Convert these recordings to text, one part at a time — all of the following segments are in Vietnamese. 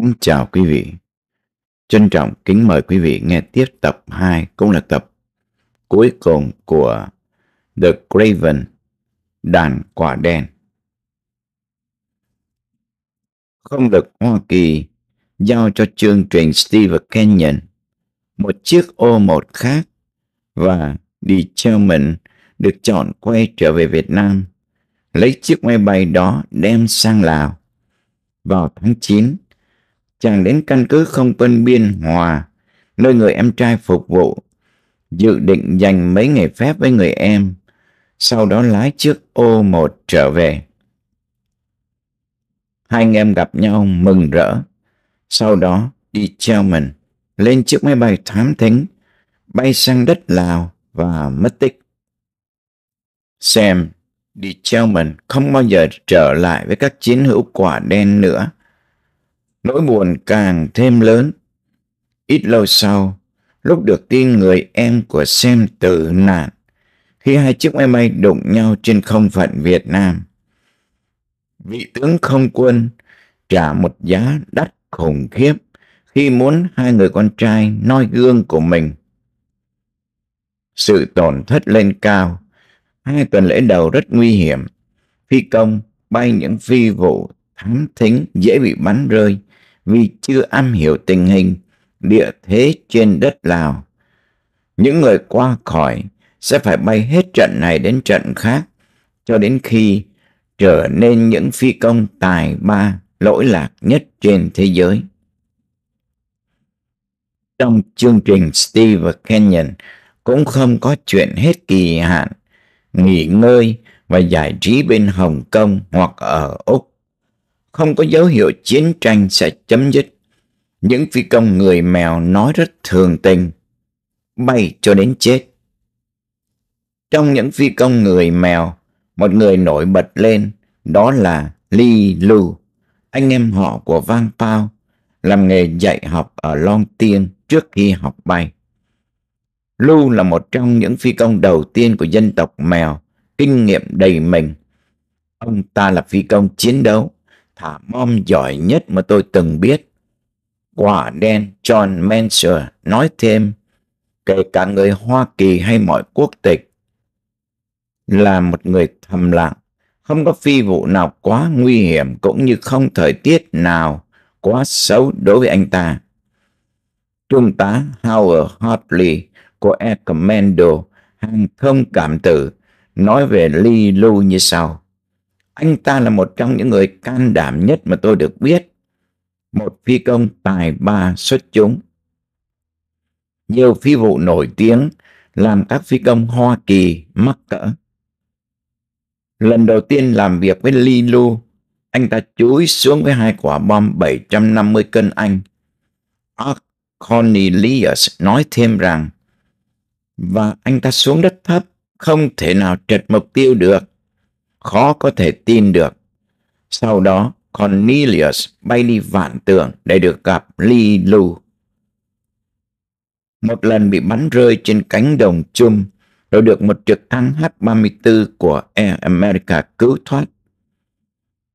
Kính chào quý vị. Trân trọng kính mời quý vị nghe tiếp tập 2 cũng là tập cuối cùng của The Craven, đàn quả đen. Không được Hoa Kỳ giao cho chương trình Steve Canyon một chiếc ô một khác và đi mình được chọn quay trở về Việt Nam lấy chiếc máy bay đó đem sang Lào. Vào tháng 9, chàng đến căn cứ không quân Biên Hòa, nơi người em trai phục vụ, dự định dành mấy ngày phép với người em, sau đó lái chiếc ô một trở về. Hai anh em gặp nhau mừng rỡ, sau đó đi treo mình lên chiếc máy bay thám thính, bay sang đất Lào và mất tích. Sam đi treo mình không bao giờ trở lại với các chiến hữu quả đen nữa. Nỗi buồn càng thêm lớn. Ít lâu sau, lúc được tin người em của Sam tử nạn, khi hai chiếc máy bay đụng nhau trên không phận Việt Nam. Vị tướng không quân trả một giá đắt khủng khiếp khi muốn hai người con trai noi gương của mình. Sự tổn thất lên cao, hai tuần lễ đầu rất nguy hiểm. Phi công bay những phi vụ thám thính dễ bị bắn rơi vì chưa am hiểu tình hình địa thế trên đất Lào. Những người qua khỏi sẽ phải bay hết trận này đến trận khác cho đến khi trở nên những phi công tài ba lỗi lạc nhất trên thế giới. Trong chương trình Steve và Kenyon cũng không có chuyện hết kỳ hạn, nghỉ ngơi và giải trí bên Hồng Kông hoặc ở Úc. Không có dấu hiệu chiến tranh sẽ chấm dứt. Những phi công người mèo nói rất thường tình, bay cho đến chết. Trong những phi công người mèo, một người nổi bật lên, đó là Lee Lu, anh em họ của Vang Pao, làm nghề dạy học ở Long Tiên trước khi học bay. Lu là một trong những phi công đầu tiên của dân tộc mèo, kinh nghiệm đầy mình. Ông ta là phi công chiến đấu, thả bom giỏi nhất mà tôi từng biết. Quả đen John Mansur nói thêm, kể cả người Hoa Kỳ hay mọi quốc tịch, là một người thầm lặng, không có phi vụ nào quá nguy hiểm cũng như không thời tiết nào quá xấu đối với anh ta. Trung tá Howard Hartley của Air Commando hàng không cảm tử nói về Lee Lu như sau. Anh ta là một trong những người can đảm nhất mà tôi được biết. Một phi công tài ba xuất chúng. Nhiều phi vụ nổi tiếng làm các phi công Hoa Kỳ mắc cỡ. Lần đầu tiên làm việc với Lee Lu, anh ta chúi xuống với hai quả bom 750 cân Anh. Ark Cornelius nói thêm rằng và anh ta xuống đất thấp, không thể nào trật mục tiêu được. Khó có thể tin được. Sau đó, Cornelius bay đi vạn tường để được gặp Li Lu. Một lần bị bắn rơi trên cánh đồng chum, rồi được một trực thăng H-34 của Air America cứu thoát.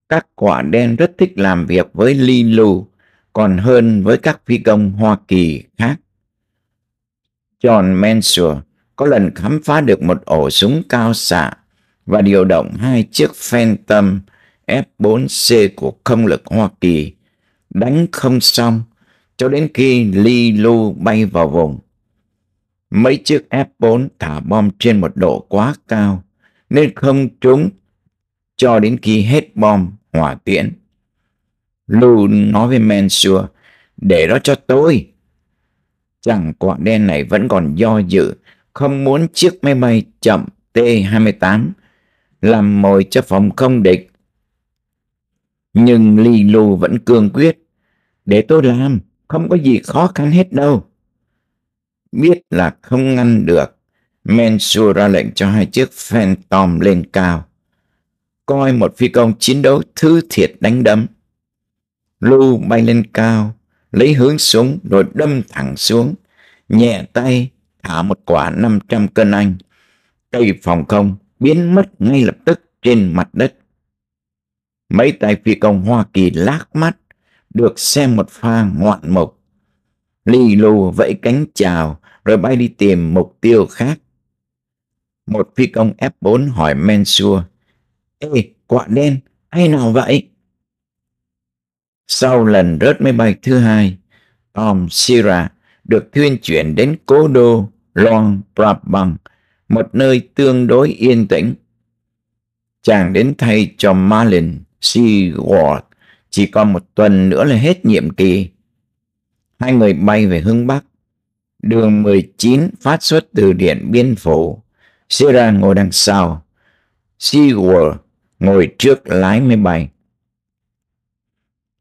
Các quả đen rất thích làm việc với Li Lu, còn hơn với các phi công Hoa Kỳ khác. John Mansur có lần khám phá được một ổ súng cao xạ và điều động hai chiếc Phantom F-4C của không lực Hoa Kỳ đánh không xong cho đến khi Lee Lu bay vào vùng. Mấy chiếc F-4 thả bom trên một độ quá cao nên không trúng cho đến khi hết bom hỏa tiễn. Lu nói với Mansur, để đó cho tôi. Chẳng quả đen này vẫn còn do dự, không muốn chiếc máy bay chậm T-28 làm mồi cho phòng không địch. Nhưng Ly Lu vẫn cương quyết. Để tôi làm, không có gì khó khăn hết đâu. Biết là không ngăn được, Mansur ra lệnh cho hai chiếc Phantom lên cao. Coi một phi công chiến đấu thứ thiệt đánh đấm. Lu bay lên cao, lấy hướng súng rồi đâm thẳng xuống, nhẹ tay thả một quả 500 cân anh. Cây phòng không biến mất ngay lập tức trên mặt đất. Mấy tay phi công Hoa Kỳ lác mắt, được xem một pha ngoạn mục. Lì lù vẫy cánh chào rồi bay đi tìm mục tiêu khác. Một phi công F4 hỏi Mensur, Ê, quạ đen, hay nào vậy? Sau lần rớt máy bay thứ hai, Tom Sira được thuyên chuyển đến cố đô Long Prabang, một nơi tương đối yên tĩnh. Chàng đến thay cho Marlin Seaward chỉ còn một tuần nữa là hết nhiệm kỳ. Hai người bay về hướng Bắc. Đường 19 phát xuất từ Điện Biên Phủ. Sierra ngồi đằng sau. Seaward ngồi trước lái máy bay.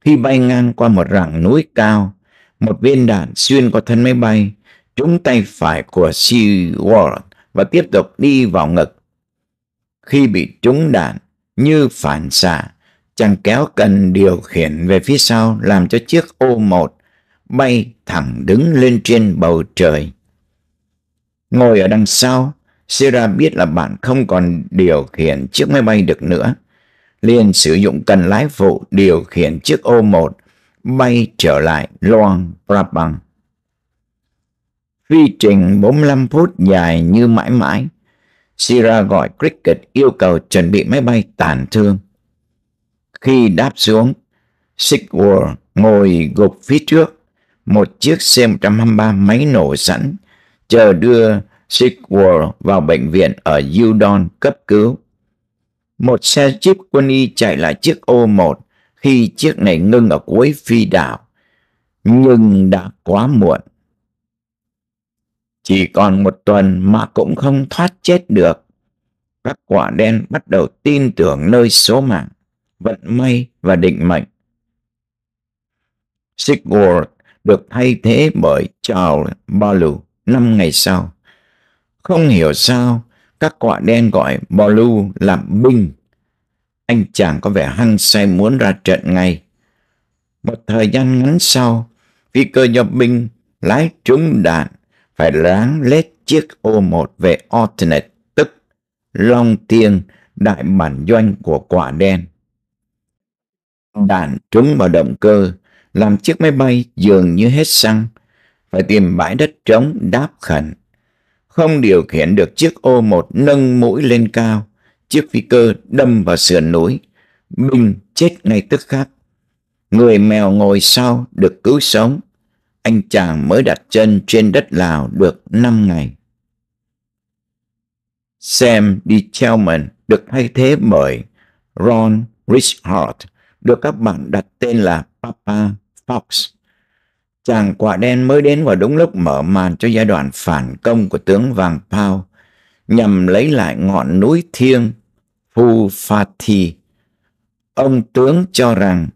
Khi bay ngang qua một rặng núi cao, một viên đạn xuyên qua thân máy bay, trúng tay phải của Seaward và tiếp tục đi vào ngực. Khi bị trúng đạn, như phản xạ, chàng kéo cần điều khiển về phía sau làm cho chiếc ô một bay thẳng đứng lên trên bầu trời. Ngồi ở đằng sau, Sera biết là bạn không còn điều khiển chiếc máy bay được nữa. liền sử dụng cần lái phụ điều khiển chiếc ô một bay trở lại Luang Prabang. Phi trình 45 phút dài như mãi mãi. Sira gọi Cricket yêu cầu chuẩn bị máy bay tàn thương. Khi đáp xuống, Sigward ngồi gục phía trước, một chiếc C-123 máy nổ sẵn, chờ đưa Sigward vào bệnh viện ở Udon cấp cứu. Một xe jeep quân y chạy lại chiếc ô-1 khi chiếc này ngưng ở cuối phi đảo, nhưng đã quá muộn. Chỉ còn một tuần mà cũng không thoát chết được. Các quả đen bắt đầu tin tưởng nơi số mạng vận may và định mệnh. Sigurd được thay thế bởi Charles Balu năm ngày sau. Không hiểu sao các quả đen gọi Balu là binh. Anh chàng có vẻ hăng say muốn ra trận ngay. Một thời gian ngắn sau, phi cơ do binh lái trúng đạn phải ráng lết chiếc ô một về alternate, tức Long Tiên, đại bản doanh của quả đen. Đạn trúng vào động cơ, làm chiếc máy bay dường như hết xăng, phải tìm bãi đất trống đáp khẩn. Không điều khiển được chiếc ô một nâng mũi lên cao, chiếc phi cơ đâm vào sườn núi, binh chết ngay tức khắc. Người mèo ngồi sau được cứu sống, anh chàng mới đặt chân trên đất Lào được 5 ngày. Sam D. Chelman được thay thế bởi Ron Richard, được các bạn đặt tên là Papa Fox. Chàng quả đen mới đến vào đúng lúc mở màn cho giai đoạn phản công của tướng Vàng Pao, nhằm lấy lại ngọn núi thiêng Phu Phati. Ông tướng cho rằng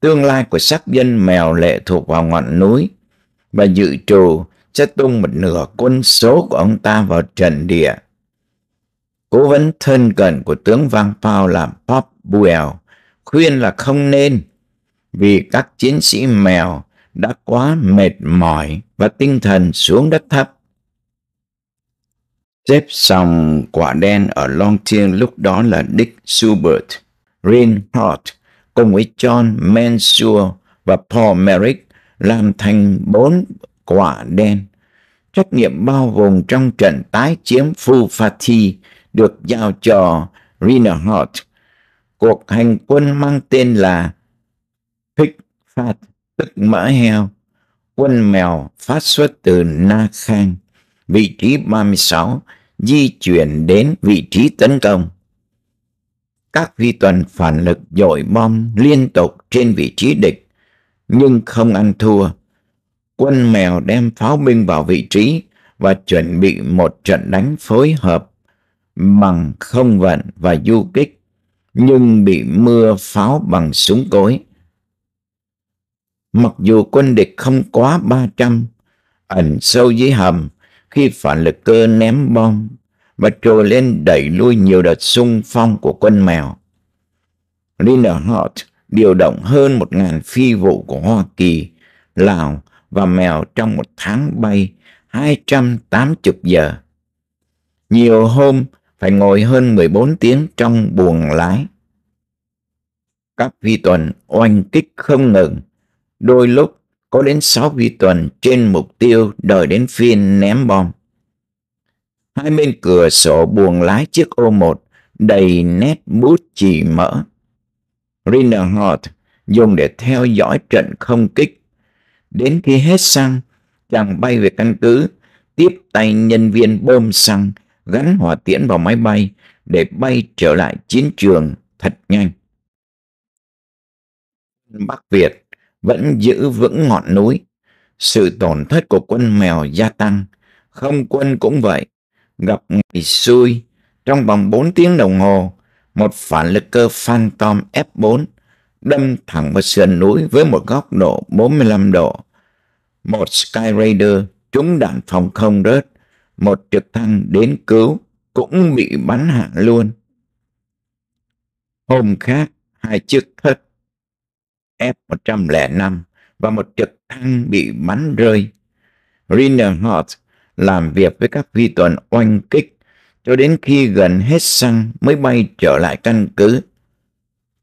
tương lai của sắc dân mèo lệ thuộc vào ngọn núi và dự trù sẽ tung một nửa quân số của ông ta vào trận địa. Cố vấn thân cận của tướng Vang Pao là Pop Buell khuyên là không nên vì các chiến sĩ mèo đã quá mệt mỏi và tinh thần xuống đất thấp. Xếp xong quả đen ở Long Thiên lúc đó là Dick Subert, Reinhardt cùng với John Mansour và Paul Merrick làm thành bốn quả đen. Trách nhiệm bao gồm trong trận tái chiếm Phu Fati được giao cho Reinhardt cuộc hành quân mang tên là Pig Fat, tức mỡ heo. Quân mèo phát xuất từ Na Khang, vị trí 36, di chuyển đến vị trí tấn công. Các phi tuần phản lực dội bom liên tục trên vị trí địch, nhưng không ăn thua. Quân mèo đem pháo binh vào vị trí và chuẩn bị một trận đánh phối hợp bằng không vận và du kích nhưng bị mưa pháo bằng súng cối. Mặc dù quân địch không quá 300, ẩn sâu dưới hầm khi phản lực cơ ném bom và trồi lên đẩy lui nhiều đợt xung phong của quân mèo. Linderhart điều động hơn 1.000 phi vụ của Hoa Kỳ, Lào và mèo trong một tháng bay 280 giờ. Nhiều hôm phải ngồi hơn 14 tiếng trong buồng lái. Các phi tuần oanh kích không ngừng, Đôi lúc có đến 6 vi tuần trên mục tiêu đợi đến phiên ném bom. Hai bên cửa sổ buồng lái chiếc ô một đầy nét bút chỉ mỡ. Rinderhart dùng để theo dõi trận không kích. Đến khi hết xăng, chàng bay về căn cứ, tiếp tay nhân viên bơm xăng, gắn hỏa tiễn vào máy bay để bay trở lại chiến trường thật nhanh. Bắc Việt vẫn giữ vững ngọn núi. Sự tổn thất của quân mèo gia tăng. Không quân cũng vậy. Gặp ngày xui, trong vòng 4 tiếng đồng hồ, một phản lực cơ Phantom F4 đâm thẳng vào sườn núi với một góc độ 45 độ. Một Sky Raider trúng đạn phòng không rớt, một trực thăng đến cứu cũng bị bắn hạ luôn. Hôm khác, hai chiếc thất F-105 và một trực thăng bị bắn rơi. Rinderhart làm việc với các phi tuần oanh kích cho đến khi gần hết xăng mới bay trở lại căn cứ.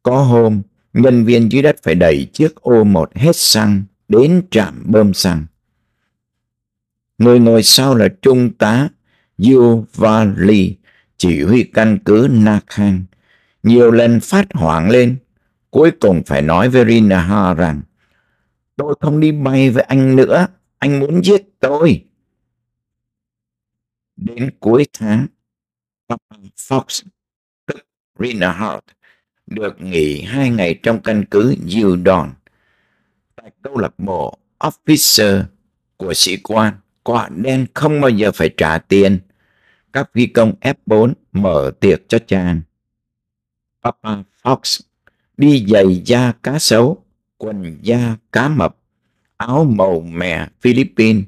Có hôm, nhân viên dưới đất phải đẩy chiếc ô một hết xăng đến trạm bơm xăng. Người ngồi sau là Trung tá Yuvali, chỉ huy căn cứ Nakhan. Nhiều lần phát hoảng lên, cuối cùng phải nói với Rinaha rằng tôi không đi bay với anh nữa, anh muốn giết tôi. Đến cuối tháng, Fox, tức Rina được nghỉ hai ngày trong căn cứ Udon. Tại câu lạc bộ Officer của sĩ quan, quả đen không bao giờ phải trả tiền. Các phi công F4 mở tiệc cho chàng. Papa Fox đi giày da cá sấu, quần da cá mập, áo màu mè Philippines.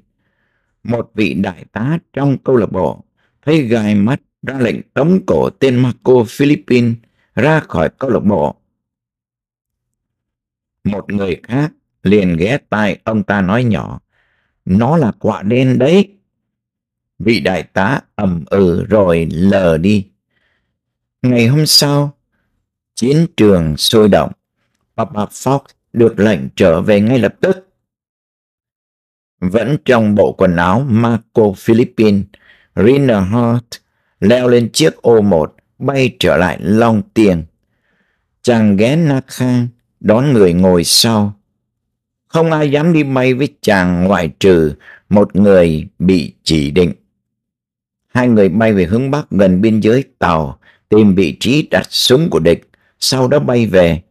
Một vị đại tá trong câu lạc bộ thấy gai mắt ra lệnh tống cổ tên Marco Philippines ra khỏi câu lạc bộ. Một người khác liền ghé tai ông ta nói nhỏ, nó là quả đen đấy. Vị đại tá ầm ừ rồi lờ đi. Ngày hôm sau, chiến trường sôi động. Papa Fox được lệnh trở về ngay lập tức. Vẫn trong bộ quần áo Marco Philippines, Rina Hart leo lên chiếc ô một bay trở lại Long Tiền. Chàng ghé Na Khang đón người ngồi sau. Không ai dám đi bay với chàng ngoại trừ một người bị chỉ định. Hai người bay về hướng Bắc gần biên giới tàu tìm vị trí đặt súng của địch, sau đó bay về.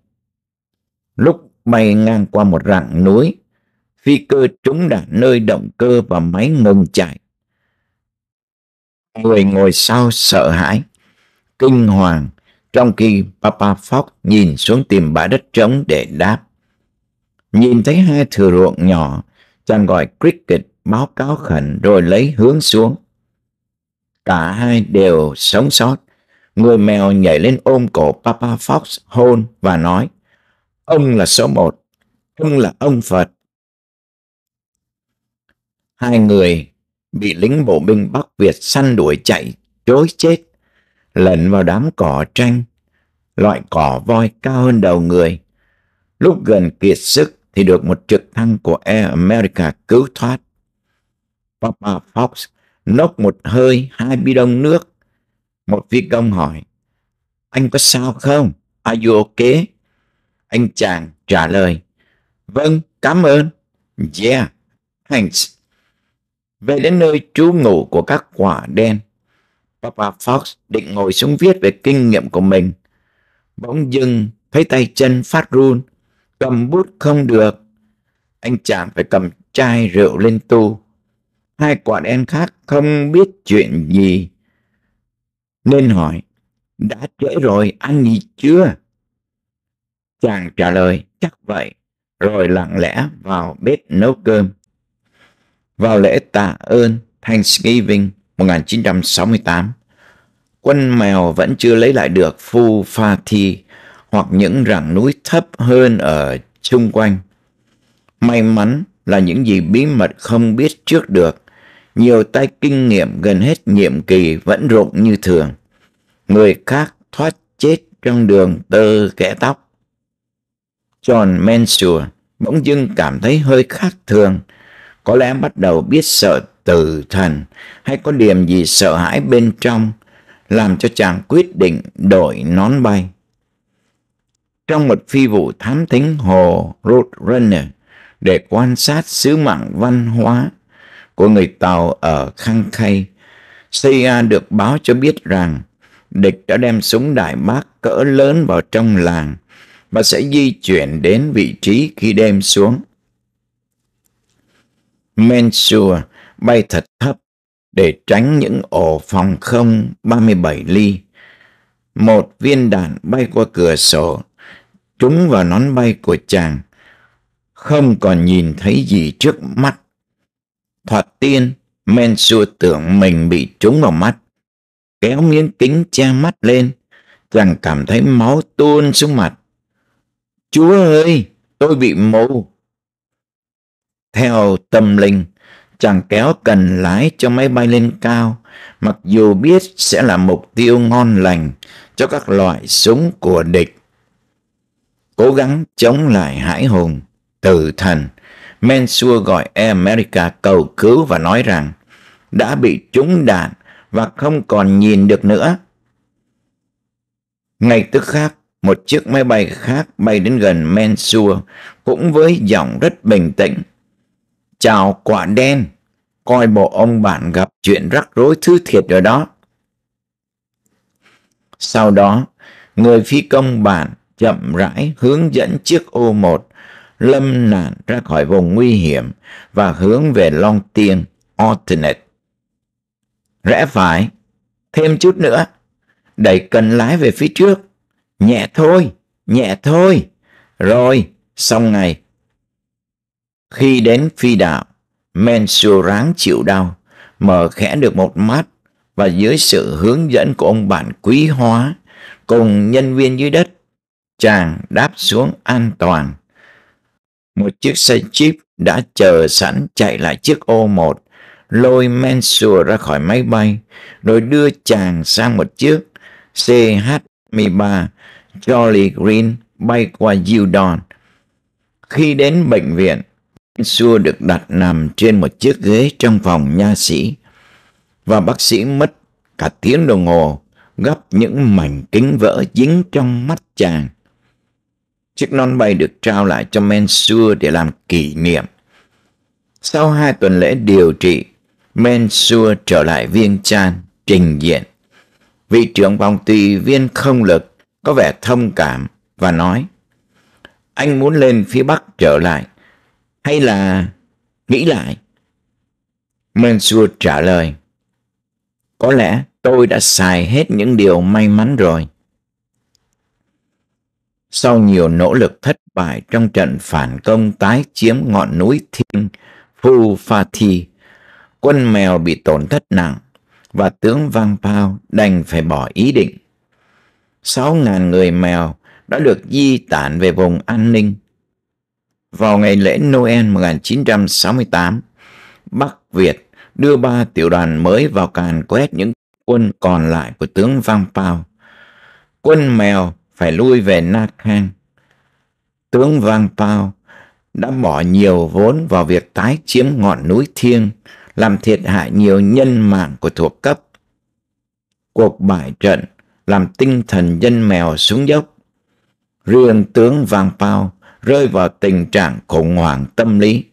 Lúc bay ngang qua một rặng núi, phi cơ trúng đạn nơi động cơ và máy ngừng chạy. Người ngồi sau sợ hãi, kinh hoàng, trong khi Papa Fox nhìn xuống tìm bãi đất trống để đáp. Nhìn thấy hai thừa ruộng nhỏ, chàng gọi Cricket báo cáo khẩn rồi lấy hướng xuống. Cả hai đều sống sót. Người mèo nhảy lên ôm cổ Papa Fox hôn và nói Ông là số một, ông là ông Phật. Hai người bị lính bộ binh bắt Việt săn đuổi chạy, chối chết, lẩn vào đám cỏ tranh, loại cỏ voi cao hơn đầu người. Lúc gần kiệt sức thì được một trực thăng của Air America cứu thoát. Papa Fox nốc một hơi hai bi đông nước. Một phi công hỏi, anh có sao không? Are you okay? Anh chàng trả lời, vâng, cảm ơn. Yeah, thanks. Về đến nơi trú ngụ của các quả đen, Papa Fox định ngồi xuống viết về kinh nghiệm của mình. Bỗng dưng thấy tay chân phát run, cầm bút không được. Anh chàng phải cầm chai rượu lên tu. Hai quả đen khác không biết chuyện gì. Nên hỏi, đã trễ rồi, ăn gì chưa? Chàng trả lời, chắc vậy, rồi lặng lẽ vào bếp nấu cơm. Vào lễ tạ ơn Thanksgiving 1968, quân mèo vẫn chưa lấy lại được Phu Pha Thi hoặc những rặng núi thấp hơn ở xung quanh. May mắn là những gì bí mật không biết trước được. Nhiều tay kinh nghiệm gần hết nhiệm kỳ vẫn rụng như thường. Người khác thoát chết trong đường tơ kẻ tóc. John Mansure bỗng dưng cảm thấy hơi khác thường. Có lẽ bắt đầu biết sợ tử thần hay có điểm gì sợ hãi bên trong làm cho chàng quyết định đổi nón bay. Trong một phi vụ thám thính hồ Roadrunner để quan sát sứ mạng văn hóa của người Tàu ở Khang Khay, CIA được báo cho biết rằng địch đã đem súng đại bác cỡ lớn vào trong làng và sẽ di chuyển đến vị trí khi đêm xuống. Mensur bay thật thấp để tránh những ổ phòng không 37 ly. Một viên đạn bay qua cửa sổ, trúng vào nón bay của chàng. Không còn nhìn thấy gì trước mắt. Thoạt tiên, Mensur tưởng mình bị trúng vào mắt. Kéo miếng kính che mắt lên, chàng cảm thấy máu tuôn xuống mặt. Chúa ơi, tôi bị mù. Theo tâm linh, chàng kéo cần lái cho máy bay lên cao, mặc dù biết sẽ là mục tiêu ngon lành cho các loại súng của địch. Cố gắng chống lại hải hùng, tử thần, Mensua gọi Air America cầu cứu và nói rằng đã bị trúng đạn và không còn nhìn được nữa. Ngay tức khác, một chiếc máy bay khác bay đến gần Mensua cũng với giọng rất bình tĩnh. Chào quả đen, coi bộ ông bạn gặp chuyện rắc rối thứ thiệt rồi đó. Sau đó, người phi công bạn chậm rãi hướng dẫn chiếc O một lâm nạn ra khỏi vùng nguy hiểm và hướng về Long Tiên, Alternate. Rẽ phải, thêm chút nữa, đẩy cần lái về phía trước. Nhẹ thôi, nhẹ thôi. Rồi, xong ngày. Khi đến phi đạo, Mensur ráng chịu đau, mở khẽ được một mắt và dưới sự hướng dẫn của ông bạn quý hóa cùng nhân viên dưới đất, chàng đáp xuống an toàn. Một chiếc xe jeep đã chờ sẵn chạy lại chiếc O1, lôi Mensur ra khỏi máy bay, rồi đưa chàng sang một chiếc CH-13 Jolly Green bay qua Udon. Khi đến bệnh viện, Xua được đặt nằm trên một chiếc ghế trong phòng nha sĩ và bác sĩ mất cả tiếng đồng hồ gấp những mảnh kính vỡ dính trong mắt chàng. Chiếc non bay được trao lại cho Mensur để làm kỷ niệm. Sau hai tuần lễ điều trị, Mensur trở lại viên chan trình diện. Vị trưởng phòng tùy viên không lực có vẻ thông cảm và nói Anh muốn lên phía Bắc trở lại hay là nghĩ lại? Mansour trả lời, có lẽ tôi đã xài hết những điều may mắn rồi. Sau nhiều nỗ lực thất bại trong trận phản công tái chiếm ngọn núi Thiên Phu Pha Thi, quân mèo bị tổn thất nặng và tướng Vang Pao đành phải bỏ ý định. Sáu ngàn người mèo đã được di tản về vùng an ninh vào ngày lễ Noel 1968, Bắc Việt đưa ba tiểu đoàn mới vào càn quét những quân còn lại của tướng Vang Pao. Quân mèo phải lui về Na Khang. Tướng Vang Pao đã bỏ nhiều vốn vào việc tái chiếm ngọn núi thiêng, làm thiệt hại nhiều nhân mạng của thuộc cấp. Cuộc bại trận làm tinh thần dân mèo xuống dốc. Riêng tướng Vang Pao rơi vào tình trạng khủng hoảng tâm lý.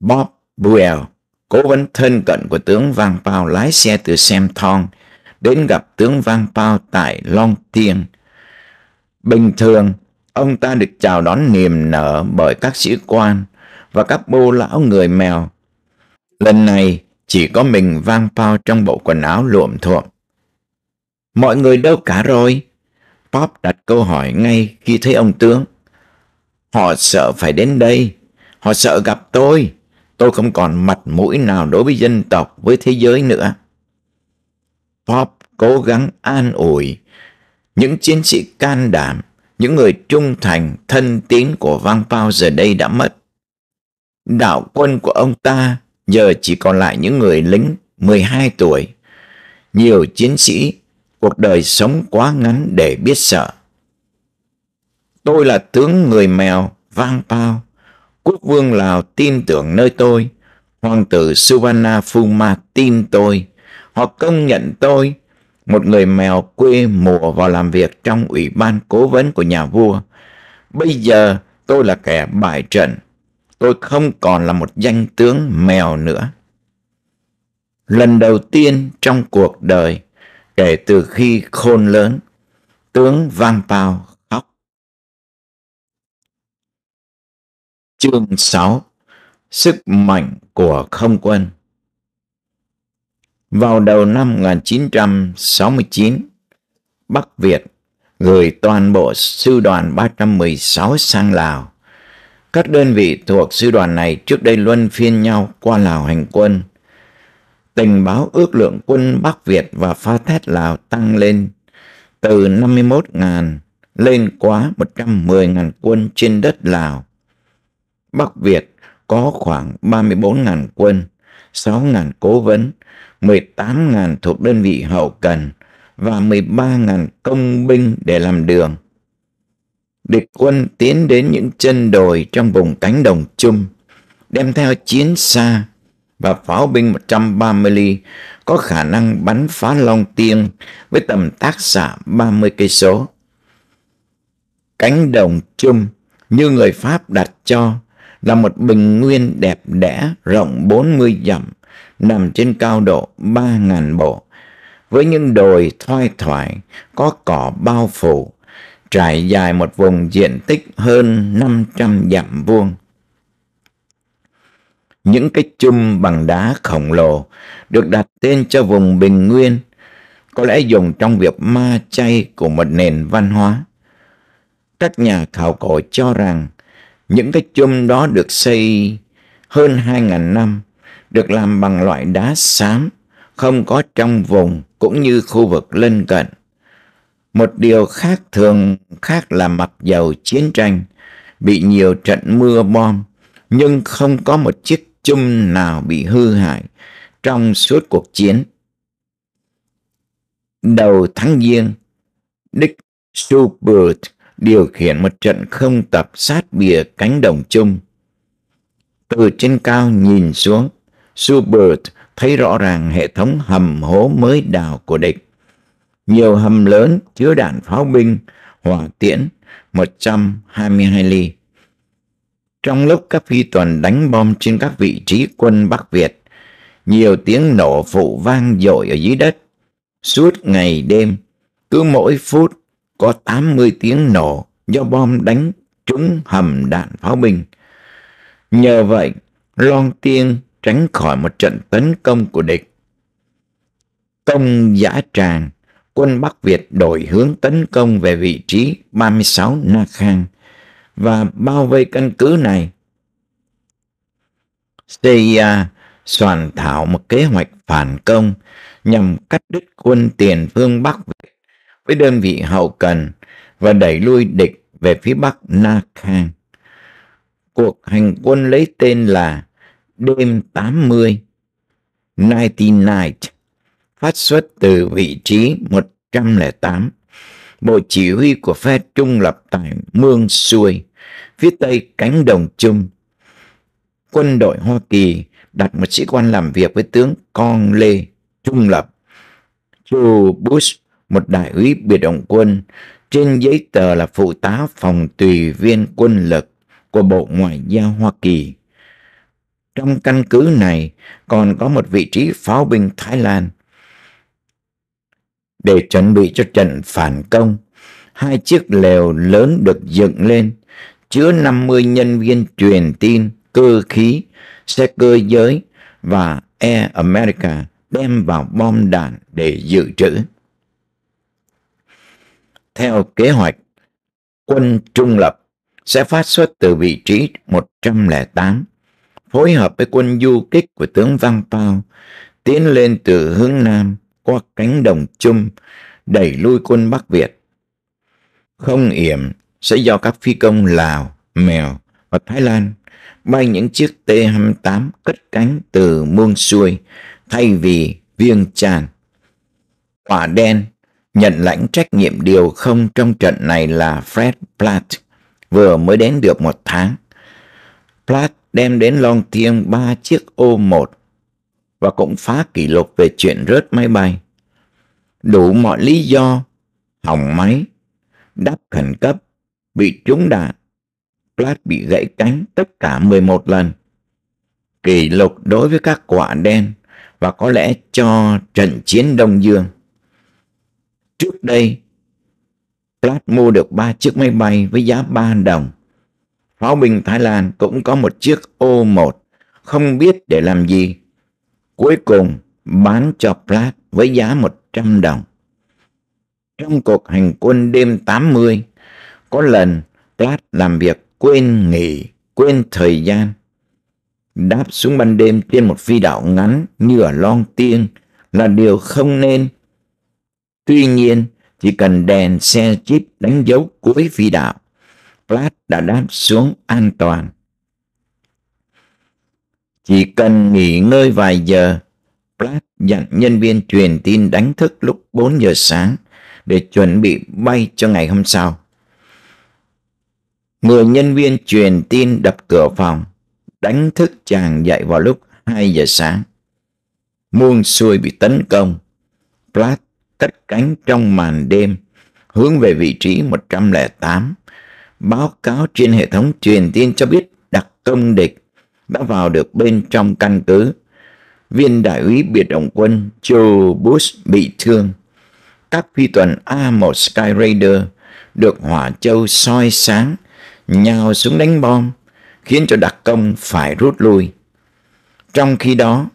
Bob Buell, cố vấn thân cận của tướng Vang Pao lái xe từ Sam Thong đến gặp tướng Vang Pao tại Long Tiên. Bình thường, ông ta được chào đón niềm nở bởi các sĩ quan và các bô lão người mèo. Lần này, chỉ có mình Vang Pao trong bộ quần áo luộm thuộm. Mọi người đâu cả rồi? Pop đặt câu hỏi ngay khi thấy ông tướng. Họ sợ phải đến đây. Họ sợ gặp tôi. Tôi không còn mặt mũi nào đối với dân tộc, với thế giới nữa. Pop cố gắng an ủi những chiến sĩ can đảm, những người trung thành, thân tín của Vang Pao giờ đây đã mất. Đạo quân của ông ta giờ chỉ còn lại những người lính 12 tuổi. Nhiều chiến sĩ cuộc đời sống quá ngắn để biết sợ. Tôi là tướng người mèo Vang Pao. Quốc vương Lào tin tưởng nơi tôi. Hoàng tử Suvarna Phuma tin tôi. Họ công nhận tôi, một người mèo quê mùa vào làm việc trong ủy ban cố vấn của nhà vua. Bây giờ tôi là kẻ bại trận. Tôi không còn là một danh tướng mèo nữa. Lần đầu tiên trong cuộc đời, kể từ khi khôn lớn, tướng Vang Pao khóc. Chương 6 Sức mạnh của không quân Vào đầu năm 1969, Bắc Việt gửi toàn bộ sư đoàn 316 sang Lào. Các đơn vị thuộc sư đoàn này trước đây luân phiên nhau qua Lào hành quân. Tình báo ước lượng quân Bắc Việt và pha thét Lào tăng lên từ 51.000 lên quá 110.000 quân trên đất Lào. Bắc Việt có khoảng 34.000 quân, 6.000 cố vấn, 18.000 thuộc đơn vị hậu cần và 13.000 công binh để làm đường. Địch quân tiến đến những chân đồi trong vùng cánh đồng chung, đem theo chiến xa và pháo binh 130 ly, có khả năng bắn phá Long Tiên với tầm tác xạ 30 cây số. Cánh đồng chung như người Pháp đặt cho là một bình nguyên đẹp đẽ, rộng 40 dặm, nằm trên cao độ 3.000 bộ với những đồi thoai thoải, có cỏ bao phủ, trải dài một vùng diện tích hơn 500 dặm vuông. Những cái chum bằng đá khổng lồ được đặt tên cho vùng bình nguyên, có lẽ dùng trong việc ma chay của một nền văn hóa. Các nhà khảo cổ cho rằng những cái chum đó được xây hơn 2.000 năm, được làm bằng loại đá xám, không có trong vùng cũng như khu vực lân cận. Một điều khác thường khác là mặc dầu chiến tranh, bị nhiều trận mưa bom, nhưng không có một chiếc chum nào bị hư hại trong suốt cuộc chiến. Đầu tháng Giêng, Dick Schubert điều khiển một trận không tập sát bìa cánh đồng chung. Từ trên cao nhìn xuống, Schubert thấy rõ ràng hệ thống hầm hố mới đào của địch. Nhiều hầm lớn chứa đạn pháo binh, hỏa tiễn 122 ly. Trong lúc các phi tuần đánh bom trên các vị trí quân Bắc Việt, nhiều tiếng nổ phụ vang dội ở dưới đất. Suốt ngày đêm, cứ mỗi phút có 80 tiếng nổ do bom đánh trúng hầm đạn pháo binh. Nhờ vậy, Long Tiên tránh khỏi một trận tấn công của địch. Công giã tràng, quân Bắc Việt đổi hướng tấn công về vị trí 36 Na Khang và bao vây căn cứ này. Syria soạn thảo một kế hoạch phản công nhằm cắt đứt quân tiền phương Bắc với đơn vị hậu cần và đẩy lui địch về phía bắc Na Khang. Cuộc hành quân lấy tên là Đêm 80 Nighty Night, phát xuất từ vị trí 108 Bộ chỉ huy của phe trung lập tại Mương Xuôi, phía tây cánh đồng chung. Quân đội Hoa Kỳ đặt một sĩ quan làm việc với tướng Con Lê trung lập. Joe Bush một đại úy biệt động quân, trên giấy tờ là phụ tá phòng tùy viên quân lực của Bộ Ngoại giao Hoa Kỳ. Trong căn cứ này còn có một vị trí pháo binh Thái Lan. Để chuẩn bị cho trận phản công, hai chiếc lều lớn được dựng lên, chứa 50 nhân viên truyền tin, cơ khí, xe cơ giới và Air America đem vào bom đạn để dự trữ. Theo kế hoạch, quân trung lập sẽ phát xuất từ vị trí 108, phối hợp với quân du kích của tướng Văn Pao, tiến lên từ hướng Nam qua cánh đồng chung, đẩy lui quân Bắc Việt. Không yểm sẽ do các phi công Lào, Mèo và Thái Lan bay những chiếc T-28 cất cánh từ muông xuôi thay vì viêng tràn. Quả đen nhận lãnh trách nhiệm điều không trong trận này là Fred Platt, vừa mới đến được một tháng. Platt đem đến Long Tiên ba chiếc O1 và cũng phá kỷ lục về chuyện rớt máy bay. Đủ mọi lý do, hỏng máy, đáp khẩn cấp, bị trúng đạn, Platt bị gãy cánh tất cả 11 lần. Kỷ lục đối với các quả đen và có lẽ cho trận chiến Đông Dương. Trước đây, Platt mua được 3 chiếc máy bay với giá 3 đồng. Pháo binh Thái Lan cũng có một chiếc O1, không biết để làm gì. Cuối cùng bán cho Pratt với giá 100 đồng. Trong cuộc hành quân đêm 80, có lần Platt làm việc quên nghỉ, quên thời gian. Đáp xuống ban đêm trên một phi đạo ngắn như ở Long Tiên là điều không nên. Tuy nhiên, chỉ cần đèn xe chip đánh dấu cuối phi đạo, Platt đã đáp xuống an toàn. Chỉ cần nghỉ ngơi vài giờ, Pratt dặn nhân viên truyền tin đánh thức lúc 4 giờ sáng để chuẩn bị bay cho ngày hôm sau. Người nhân viên truyền tin đập cửa phòng, đánh thức chàng dậy vào lúc 2 giờ sáng. Muôn xuôi bị tấn công. Platt cất cánh trong màn đêm, hướng về vị trí 108. Báo cáo trên hệ thống truyền tin cho biết đặc công địch đã vào được bên trong căn cứ. Viên đại úy biệt động quân Joe Bush bị thương. Các phi tuần A1 Sky Raider được hỏa châu soi sáng, nhào xuống đánh bom, khiến cho đặc công phải rút lui. Trong khi đó,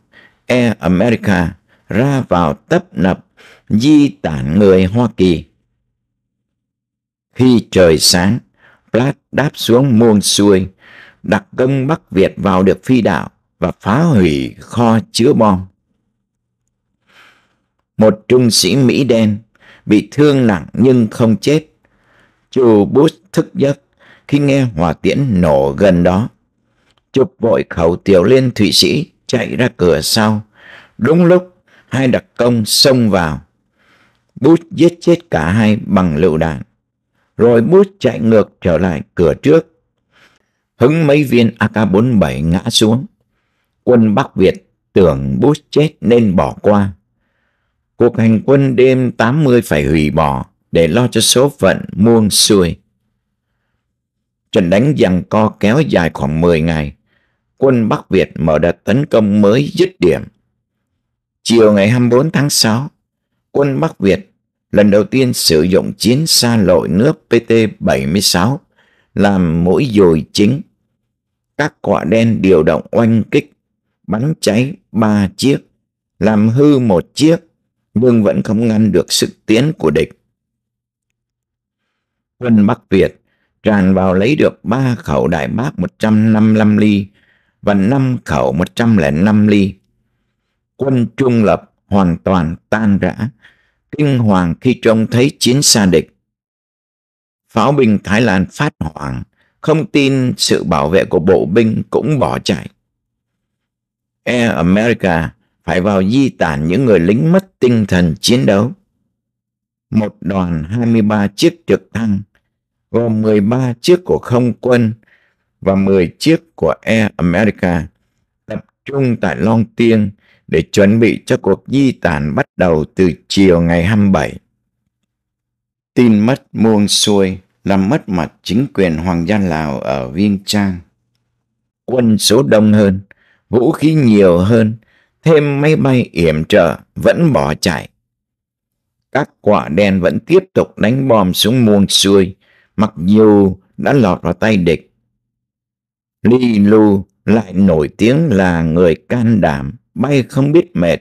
Air America ra vào tấp nập di tản người Hoa Kỳ. Khi trời sáng, Platt đáp xuống muôn xuôi, đặc công Bắc Việt vào được phi đạo và phá hủy kho chứa bom. Một trung sĩ Mỹ đen bị thương nặng nhưng không chết. Chu Bush thức giấc khi nghe hỏa tiễn nổ gần đó. Chụp vội khẩu tiểu liên Thụy Sĩ chạy ra cửa sau. Đúng lúc, hai đặc công xông vào. Bush giết chết cả hai bằng lựu đạn. Rồi Bush chạy ngược trở lại cửa trước. Hứng mấy viên AK-47 ngã xuống. Quân Bắc Việt tưởng Bush chết nên bỏ qua. Cuộc hành quân đêm 80 phải hủy bỏ để lo cho số phận muôn xuôi. Trận đánh giằng co kéo dài khoảng 10 ngày. Quân Bắc Việt mở đợt tấn công mới dứt điểm. Chiều ngày 24 tháng 6, quân Bắc Việt lần đầu tiên sử dụng chiến xa lội nước PT-76 làm mũi dồi chính. Các quả đen điều động oanh kích, bắn cháy ba chiếc, làm hư một chiếc, nhưng vẫn không ngăn được sức tiến của địch. Quân Bắc Việt tràn vào lấy được ba khẩu đại bác 155 ly và năm khẩu 105 ly. Quân trung lập hoàn toàn tan rã, kinh hoàng khi trông thấy chiến xa địch. Pháo binh Thái Lan phát hoảng, không tin sự bảo vệ của bộ binh cũng bỏ chạy. Air America phải vào di tản những người lính mất tinh thần chiến đấu. Một đoàn 23 chiếc trực thăng, gồm 13 chiếc của không quân và 10 chiếc của Air America tập trung tại Long Tiên để chuẩn bị cho cuộc di tản bắt đầu từ chiều ngày 27. Tin mất muôn xuôi làm mất mặt chính quyền Hoàng gia Lào ở Viên Trang. Quân số đông hơn, vũ khí nhiều hơn, thêm máy bay yểm trợ vẫn bỏ chạy. Các quả đen vẫn tiếp tục đánh bom xuống muôn xuôi, mặc dù đã lọt vào tay địch. Li Lu lại nổi tiếng là người can đảm, bay không biết mệt,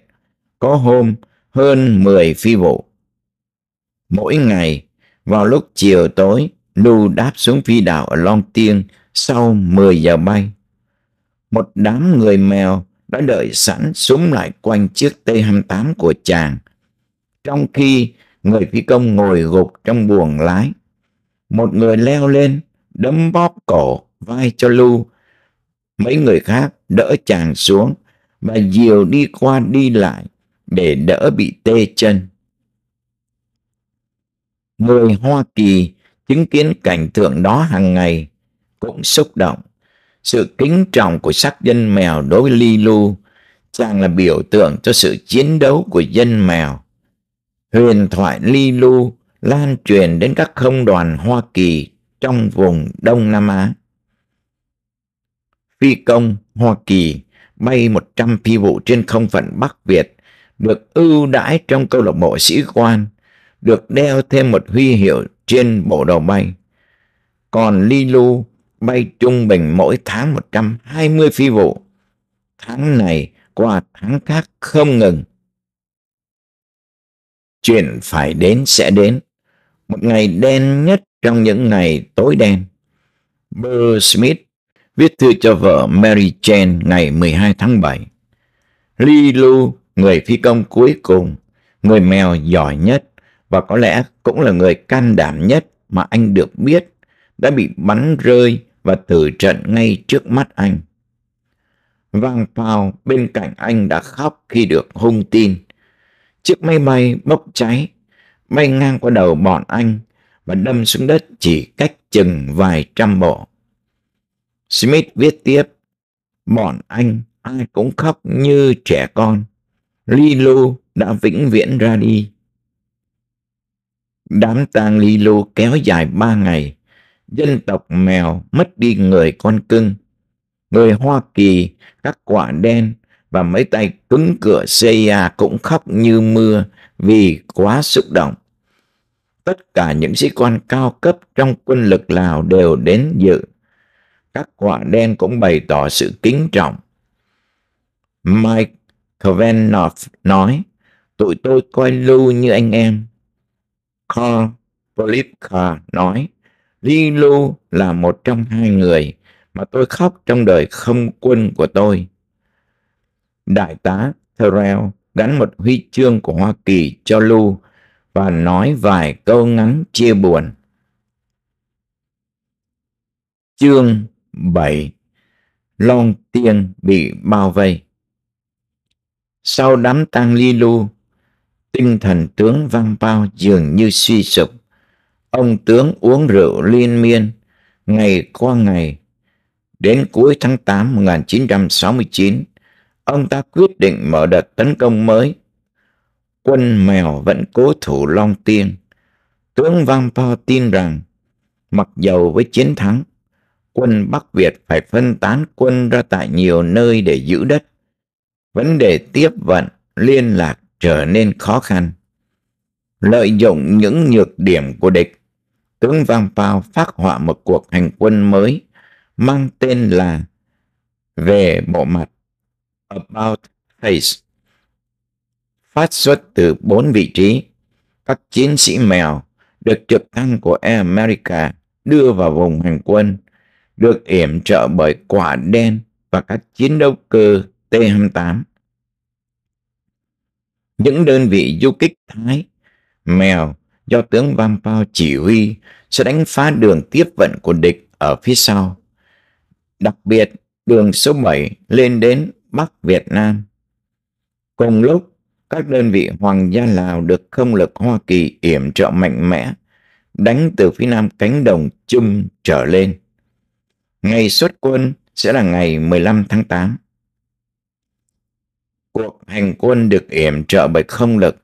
có hôm hơn 10 phi vụ. Mỗi ngày, vào lúc chiều tối, Lu đáp xuống phi đảo ở Long Tiên sau 10 giờ bay. Một đám người mèo đã đợi sẵn súng lại quanh chiếc T-28 của chàng, trong khi người phi công ngồi gục trong buồng lái. Một người leo lên, đấm bóp cổ, vai cho Lu. Mấy người khác đỡ chàng xuống và dìu đi qua đi lại để đỡ bị tê chân. Người Hoa Kỳ chứng kiến cảnh tượng đó hàng ngày cũng xúc động. Sự kính trọng của sắc dân mèo đối với Lilu chàng là biểu tượng cho sự chiến đấu của dân mèo. Huyền thoại Lilu lan truyền đến các không đoàn Hoa Kỳ trong vùng Đông Nam Á. Phi công Hoa Kỳ bay 100 phi vụ trên không phận Bắc Việt được ưu đãi trong câu lạc bộ sĩ quan, được đeo thêm một huy hiệu trên bộ đầu bay. Còn Lilu bay trung bình mỗi tháng 120 phi vụ. Tháng này qua tháng khác không ngừng. Chuyện phải đến sẽ đến. Một ngày đen nhất trong những ngày tối đen. Burr Smith viết thư cho vợ Mary Jane ngày 12 tháng 7. Lilu, người phi công cuối cùng, người mèo giỏi nhất và có lẽ cũng là người can đảm nhất mà anh được biết, đã bị bắn rơi và tử trận ngay trước mắt anh. Vang Pao bên cạnh anh đã khóc khi được hung tin. Chiếc máy bay bốc cháy, bay ngang qua đầu bọn anh và đâm xuống đất chỉ cách chừng vài trăm bộ. Smith viết tiếp, bọn anh ai cũng khóc như trẻ con. Lilo đã vĩnh viễn ra đi. Đám tang Lilo kéo dài ba ngày. Dân tộc mèo mất đi người con cưng. Người Hoa Kỳ, các quả đen và mấy tay cứng cửa CIA cũng khóc như mưa vì quá xúc động. Tất cả những sĩ quan cao cấp trong quân lực Lào đều đến dự. Các quả đen cũng bày tỏ sự kính trọng. Mike Kavanaugh nói, tụi tôi coi Lưu như anh em. Karl Polipka nói, Lilu Lu là một trong hai người mà tôi khóc trong đời không quân của tôi. Đại tá Terrell gắn một huy chương của Hoa Kỳ cho Lu và nói vài câu ngắn chia buồn. Chương 7 Long Tiên bị bao vây Sau đám tang Lilu. lu, tinh thần tướng Văn Bao dường như suy sụp. Ông tướng uống rượu liên miên, ngày qua ngày. Đến cuối tháng 8 1969, ông ta quyết định mở đợt tấn công mới. Quân mèo vẫn cố thủ Long Tiên. Tướng Văn Bao tin rằng, mặc dầu với chiến thắng, quân Bắc Việt phải phân tán quân ra tại nhiều nơi để giữ đất. Vấn đề tiếp vận, liên lạc trở nên khó khăn. Lợi dụng những nhược điểm của địch, tướng Vang Pao phát họa một cuộc hành quân mới mang tên là Về bộ mặt About Face. Phát xuất từ bốn vị trí, các chiến sĩ mèo được trực thăng của Air America đưa vào vùng hành quân, được yểm trợ bởi quả đen và các chiến đấu cơ T-28 những đơn vị du kích Thái, mèo do tướng Van Pao chỉ huy sẽ đánh phá đường tiếp vận của địch ở phía sau. Đặc biệt, đường số 7 lên đến Bắc Việt Nam. Cùng lúc, các đơn vị Hoàng gia Lào được không lực Hoa Kỳ yểm trợ mạnh mẽ, đánh từ phía nam cánh đồng chung trở lên. Ngày xuất quân sẽ là ngày 15 tháng 8. Cuộc hành quân được yểm trợ bởi không lực,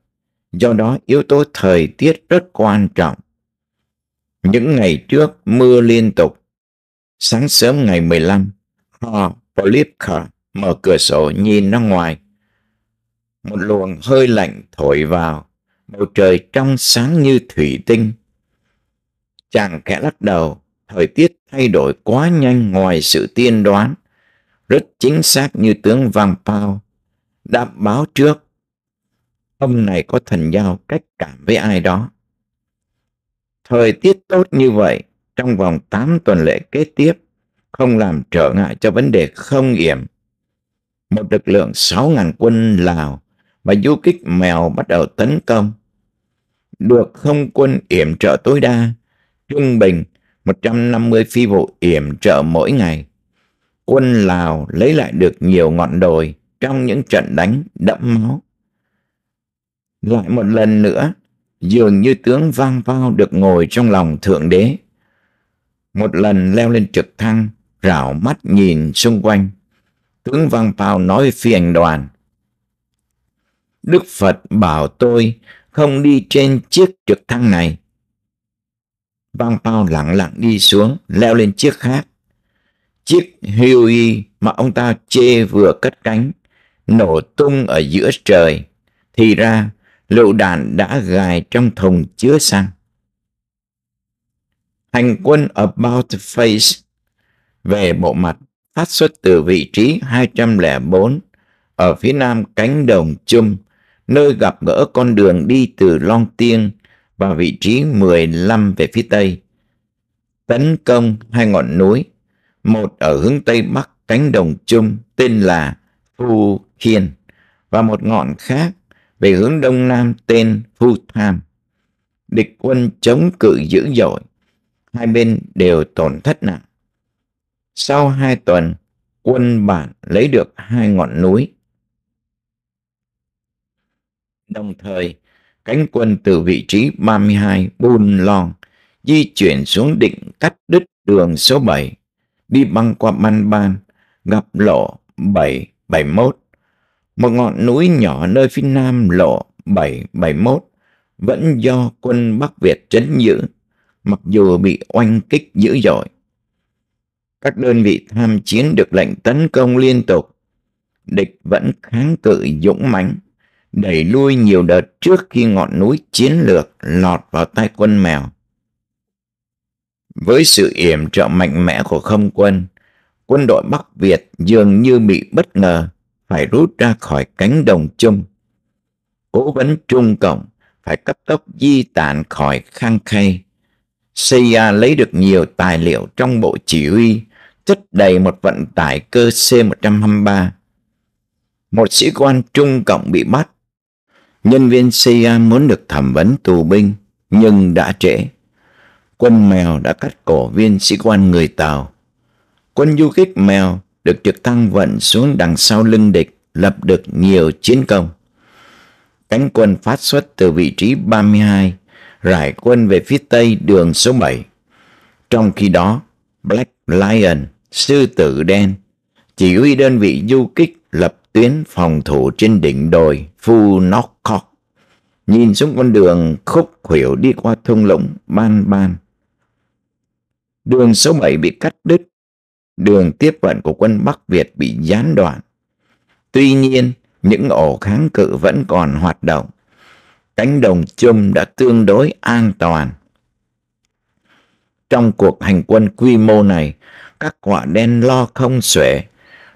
do đó yếu tố thời tiết rất quan trọng. Những ngày trước mưa liên tục. Sáng sớm ngày 15, Ho Polipka mở cửa sổ nhìn ra ngoài. Một luồng hơi lạnh thổi vào, bầu trời trong sáng như thủy tinh. Chàng khẽ lắc đầu, thời tiết thay đổi quá nhanh ngoài sự tiên đoán, rất chính xác như tướng Vang Pao đã báo trước. Ông này có thần giao cách cảm với ai đó. Thời tiết tốt như vậy trong vòng 8 tuần lễ kế tiếp không làm trở ngại cho vấn đề không yểm. Một lực lượng 6.000 quân Lào và du kích mèo bắt đầu tấn công. Được không quân yểm trợ tối đa, trung bình 150 phi vụ yểm trợ mỗi ngày. Quân Lào lấy lại được nhiều ngọn đồi trong những trận đánh đẫm máu. Lại một lần nữa, dường như tướng vang vao được ngồi trong lòng Thượng Đế. Một lần leo lên trực thăng, rảo mắt nhìn xung quanh. Tướng Vang Pao nói với phi hành đoàn. Đức Phật bảo tôi không đi trên chiếc trực thăng này. Vang Pao lặng lặng đi xuống, leo lên chiếc khác. Chiếc Huey mà ông ta chê vừa cất cánh, nổ tung ở giữa trời. Thì ra, lựu đạn đã gài trong thùng chứa xăng. Hành quân About Face về bộ mặt phát xuất từ vị trí 204 ở phía nam cánh đồng chung, nơi gặp gỡ con đường đi từ Long Tiên và vị trí 15 về phía tây. Tấn công hai ngọn núi, một ở hướng tây bắc cánh đồng chung tên là Phu Khiên và một ngọn khác về hướng đông nam tên Phu Tham. Địch quân chống cự dữ dội, hai bên đều tổn thất nặng. Sau hai tuần, quân bản lấy được hai ngọn núi. Đồng thời, cánh quân từ vị trí 32 Bun Long di chuyển xuống định cắt đứt đường số 7, đi băng qua Ban Ban, gặp lộ 7. 771. Một ngọn núi nhỏ nơi phía nam lộ 771 vẫn do quân Bắc Việt chấn giữ, mặc dù bị oanh kích dữ dội. Các đơn vị tham chiến được lệnh tấn công liên tục. Địch vẫn kháng cự dũng mãnh, đẩy lui nhiều đợt trước khi ngọn núi chiến lược lọt vào tay quân mèo. Với sự yểm trợ mạnh mẽ của không quân, quân đội Bắc Việt dường như bị bất ngờ phải rút ra khỏi cánh đồng chung. Cố vấn Trung Cộng phải cấp tốc di tản khỏi khang khay. CIA lấy được nhiều tài liệu trong bộ chỉ huy chất đầy một vận tải cơ C-123. Một sĩ quan Trung Cộng bị bắt. Nhân viên CIA muốn được thẩm vấn tù binh, nhưng đã trễ. Quân mèo đã cắt cổ viên sĩ quan người Tàu. Quân du kích mèo được trực thăng vận xuống đằng sau lưng địch, lập được nhiều chiến công. Cánh quân phát xuất từ vị trí 32, rải quân về phía tây đường số 7. Trong khi đó, Black Lion sư tử đen, chỉ huy đơn vị du kích lập tuyến phòng thủ trên đỉnh đồi Phu Nockcock, nhìn xuống con đường khúc khuỷu đi qua thung lũng Ban Ban. Đường số 7 bị cắt đứt, đường tiếp vận của quân Bắc Việt bị gián đoạn. Tuy nhiên, những ổ kháng cự vẫn còn hoạt động. Cánh đồng chung đã tương đối an toàn. Trong cuộc hành quân quy mô này, các quả đen lo không xuể,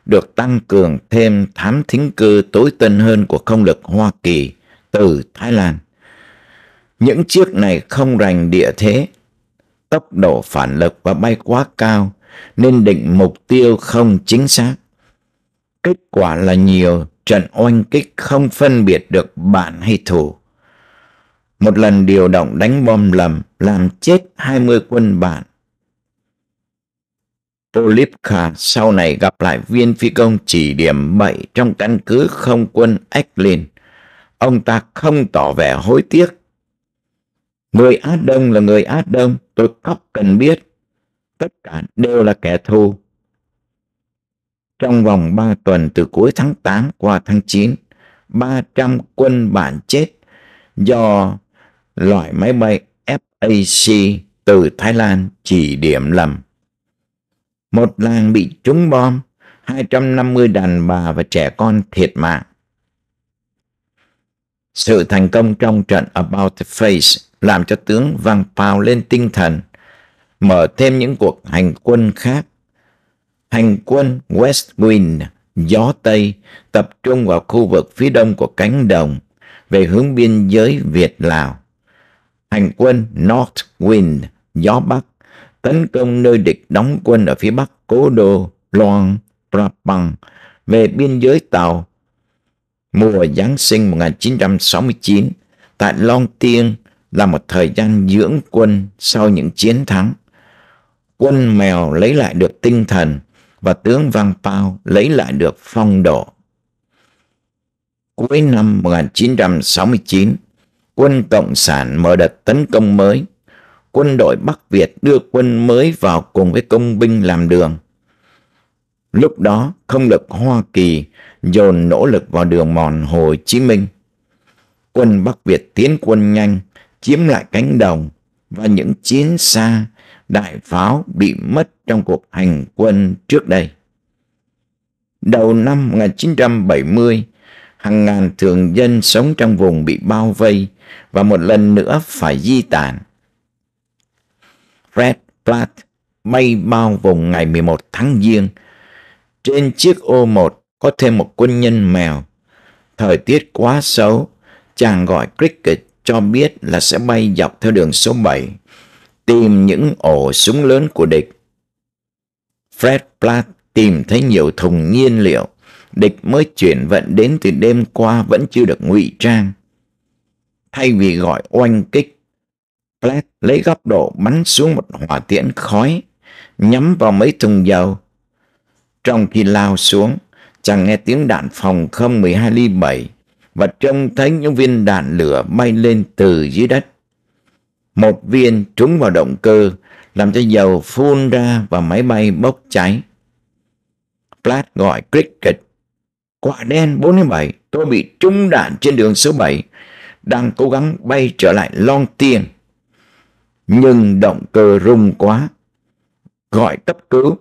được tăng cường thêm thám thính cơ tối tân hơn của không lực Hoa Kỳ từ Thái Lan. Những chiếc này không rành địa thế, tốc độ phản lực và bay quá cao nên định mục tiêu không chính xác. Kết quả là nhiều trận oanh kích không phân biệt được bạn hay thù. Một lần điều động đánh bom lầm làm chết 20 quân bạn Polipka sau này gặp lại viên phi công chỉ điểm 7 trong căn cứ không quân Eklin. Ông ta không tỏ vẻ hối tiếc. Người Á Đông là người Á Đông, tôi cóc cần biết. Tất cả đều là kẻ thù. Trong vòng 3 tuần từ cuối tháng 8 qua tháng 9, 300 quân bản chết do loại máy bay FAC từ Thái Lan chỉ điểm lầm. Một làng bị trúng bom, 250 đàn bà và trẻ con thiệt mạng. Sự thành công trong trận About the Face làm cho tướng Vang Pao lên tinh thần, mở thêm những cuộc hành quân khác. Hành quân West Wind, gió Tây, tập trung vào khu vực phía đông của cánh đồng, về hướng biên giới Việt-Lào. Hành quân North Wind, gió Bắc, tấn công nơi địch đóng quân ở phía bắc cố đô Loan Prapang về biên giới Tàu. Mùa Giáng sinh 1969 tại Long Tiên là một thời gian dưỡng quân sau những chiến thắng. Quân mèo lấy lại được tinh thần và tướng Vang Pao lấy lại được phong độ. Cuối năm 1969, quân Cộng sản mở đợt tấn công mới. Quân đội Bắc Việt đưa quân mới vào cùng với công binh làm đường. Lúc đó, không lực Hoa Kỳ dồn nỗ lực vào đường mòn Hồ Chí Minh. Quân Bắc Việt tiến quân nhanh, chiếm lại cánh đồng và những chiến xa, đại pháo bị mất trong cuộc hành quân trước đây. Đầu năm 1970, hàng ngàn thường dân sống trong vùng bị bao vây và một lần nữa phải di tản. Fred Platt bay bao vùng ngày 11 tháng Giêng. Trên chiếc ô-1 có thêm một quân nhân mèo. Thời tiết quá xấu, chàng gọi Cricket cho biết là sẽ bay dọc theo đường số 7, tìm những ổ súng lớn của địch. Fred Platt tìm thấy nhiều thùng nhiên liệu, địch mới chuyển vận đến từ đêm qua vẫn chưa được ngụy trang. Thay vì gọi oanh kích, Platt lấy góc độ bắn xuống một hỏa tiễn khói, nhắm vào mấy thùng dầu. Trong khi lao xuống, chàng nghe tiếng đạn phòng không 12 ly 7 và trông thấy những viên đạn lửa bay lên từ dưới đất. Một viên trúng vào động cơ, làm cho dầu phun ra và máy bay bốc cháy. Platt gọi Cricket. Quả đen 47, tôi bị trúng đạn trên đường số 7, đang cố gắng bay trở lại Long Tiên. Nhưng động cơ rung quá. Gọi cấp cứu.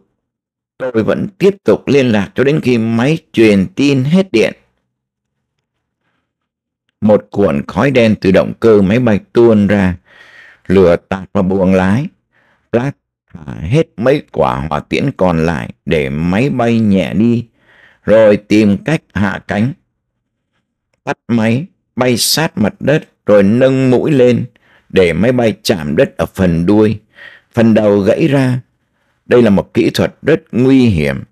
Tôi vẫn tiếp tục liên lạc cho đến khi máy truyền tin hết điện. Một cuộn khói đen từ động cơ máy bay tuôn ra, lửa tạt vào buồng lái. Black thả hết mấy quả hỏa tiễn còn lại để máy bay nhẹ đi, rồi tìm cách hạ cánh. Tắt máy, bay sát mặt đất rồi nâng mũi lên để máy bay chạm đất ở phần đuôi, phần đầu gãy ra. Đây là một kỹ thuật rất nguy hiểm.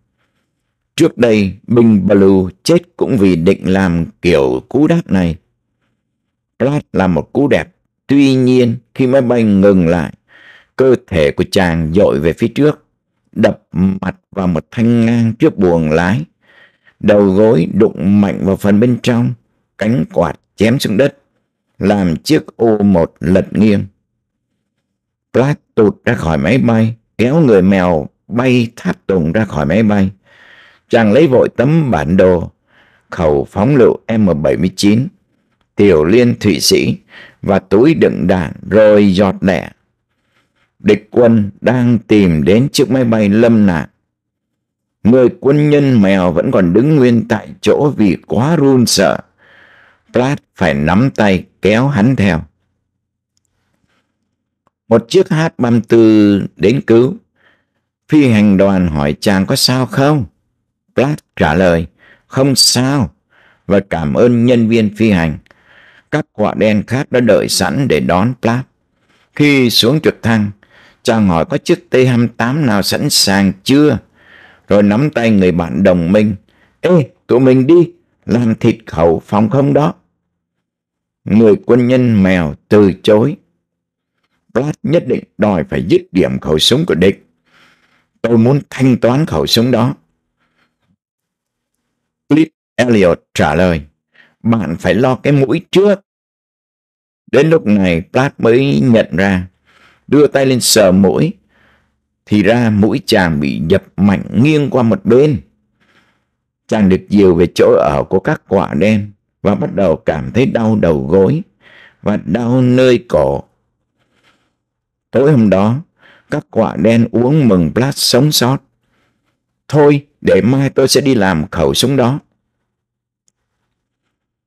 Trước đây, binh Blue chết cũng vì định làm kiểu cú đáp này. Platt là một cú đẹp. Tuy nhiên, khi máy bay ngừng lại, cơ thể của chàng dội về phía trước, đập mặt vào một thanh ngang trước buồng lái. Đầu gối đụng mạnh vào phần bên trong, cánh quạt chém xuống đất, làm chiếc ô một lật nghiêng. Platt tụt ra khỏi máy bay, kéo người mèo bay tháp tùng ra khỏi máy bay. Chàng lấy vội tấm bản đồ, khẩu phóng lựu M79, tiểu liên thụy sĩ và túi đựng đạn rồi giọt đẻ địch quân đang tìm đến chiếc máy bay lâm nạn. Người quân nhân mèo vẫn còn đứng nguyên tại chỗ vì quá run sợ. Platt phải nắm tay kéo hắn theo. Một chiếc H-34 đến cứu. Phi hành đoàn hỏi chàng có sao không? Platt trả lời, không sao, và cảm ơn nhân viên phi hành. Các quả đen khác đã đợi sẵn để đón Platt. Khi xuống trực thăng, chàng hỏi có chiếc T-28 nào sẵn sàng chưa? Rồi nắm tay người bạn đồng minh. Ê, tụi mình đi, làm thịt khẩu phòng không đó. Người quân nhân mèo từ chối. Platt nhất định đòi phải dứt điểm khẩu súng của địch. Tôi muốn thanh toán khẩu súng đó. Cliff Elliot trả lời. Bạn phải lo cái mũi trước. Đến lúc này Platt mới nhận ra đưa tay lên sờ mũi, thì ra mũi chàng bị dập mạnh nghiêng qua một bên. Chàng được dìu về chỗ ở của các quả đen và bắt đầu cảm thấy đau đầu gối và đau nơi cổ. Tối hôm đó, các quả đen uống mừng Blast sống sót. Thôi, để mai tôi sẽ đi làm khẩu súng đó.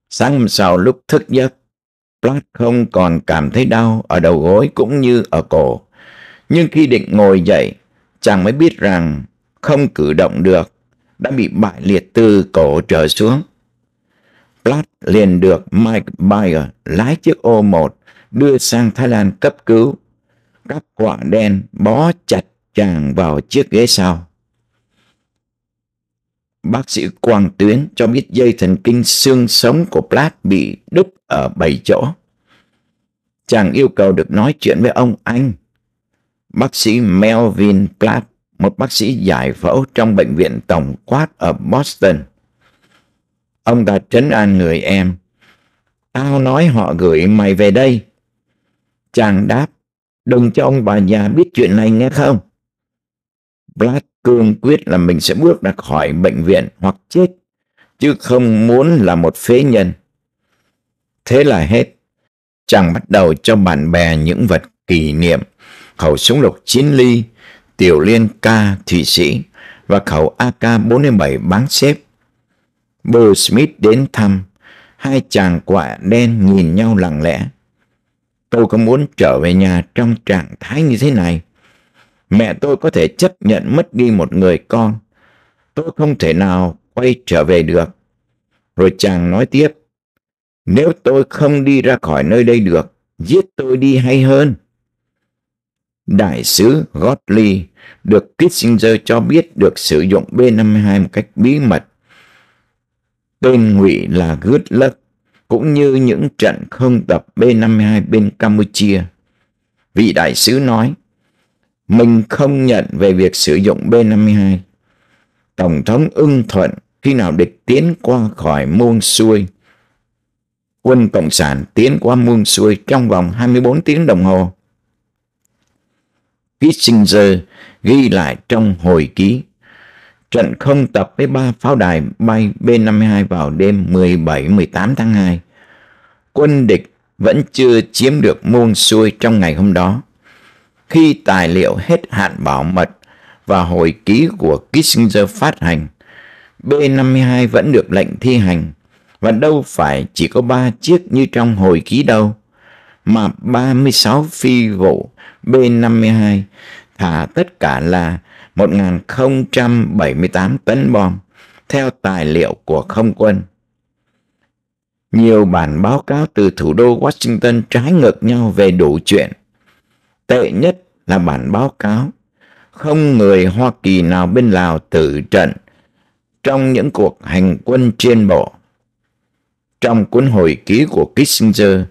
Sáng hôm sau lúc thức giấc, Platt không còn cảm thấy đau ở đầu gối cũng như ở cổ. Nhưng khi định ngồi dậy, chàng mới biết rằng không cử động được, đã bị bại liệt từ cổ trở xuống. Platt liền được Mike Bayer lái chiếc ô1 đưa sang Thái Lan cấp cứu. Các quả đen bó chặt chàng vào chiếc ghế sau. Bác sĩ Quang Tuyến cho biết dây thần kinh xương sống của Platt bị đứt ở bảy chỗ. Chàng yêu cầu được nói chuyện với ông anh. Bác sĩ Melvin Platt, một bác sĩ giải phẫu trong bệnh viện tổng quát ở Boston. Ông ta trấn an người em. Tao nói họ gửi mày về đây. Chàng đáp, đừng cho ông bà già biết chuyện này nghe không. Brad cương quyết là mình sẽ bước ra khỏi bệnh viện hoặc chết, chứ không muốn là một phế nhân. Thế là hết. Chàng bắt đầu cho bạn bè những vật kỷ niệm, khẩu súng lục 9 ly, tiểu liên ca Thụy Sĩ và khẩu AK-47 bán xếp. Bill Smith đến thăm, hai chàng quạ đen nhìn nhau lặng lẽ. Tôi có muốn trở về nhà trong trạng thái như thế này. Mẹ tôi có thể chấp nhận mất đi một người con. Tôi không thể nào quay trở về được. Rồi chàng nói tiếp. Nếu tôi không đi ra khỏi nơi đây được, giết tôi đi hay hơn. Đại sứ Godley được Kissinger cho biết được sử dụng B-52 một cách bí mật. Tên ngụy là Good Luck, cũng như những trận không tập B-52 bên Campuchia. Vị đại sứ nói, mình không nhận về việc sử dụng B-52. Tổng thống ưng thuận khi nào địch tiến qua khỏi môn xuôi. Quân Cộng sản tiến qua môn xuôi trong vòng 24 tiếng đồng hồ. Kissinger ghi lại trong hồi ký trận không tập với ba pháo đài bay B-52 vào đêm 17-18 tháng 2. Quân địch vẫn chưa chiếm được muôn xuôi trong ngày hôm đó. Khi tài liệu hết hạn bảo mật và hồi ký của Kissinger phát hành, B-52 vẫn được lệnh thi hành và đâu phải chỉ có ba chiếc như trong hồi ký đâu, mà 36 phi vụ B-52 thả tất cả là 1.078 tấn bom, theo tài liệu của không quân. Nhiều bản báo cáo từ thủ đô Washington trái ngược nhau về đủ chuyện. Tệ nhất là bản báo cáo không người Hoa Kỳ nào bên Lào tử trận trong những cuộc hành quân trên bộ. Trong cuốn hồi ký của Kissinger,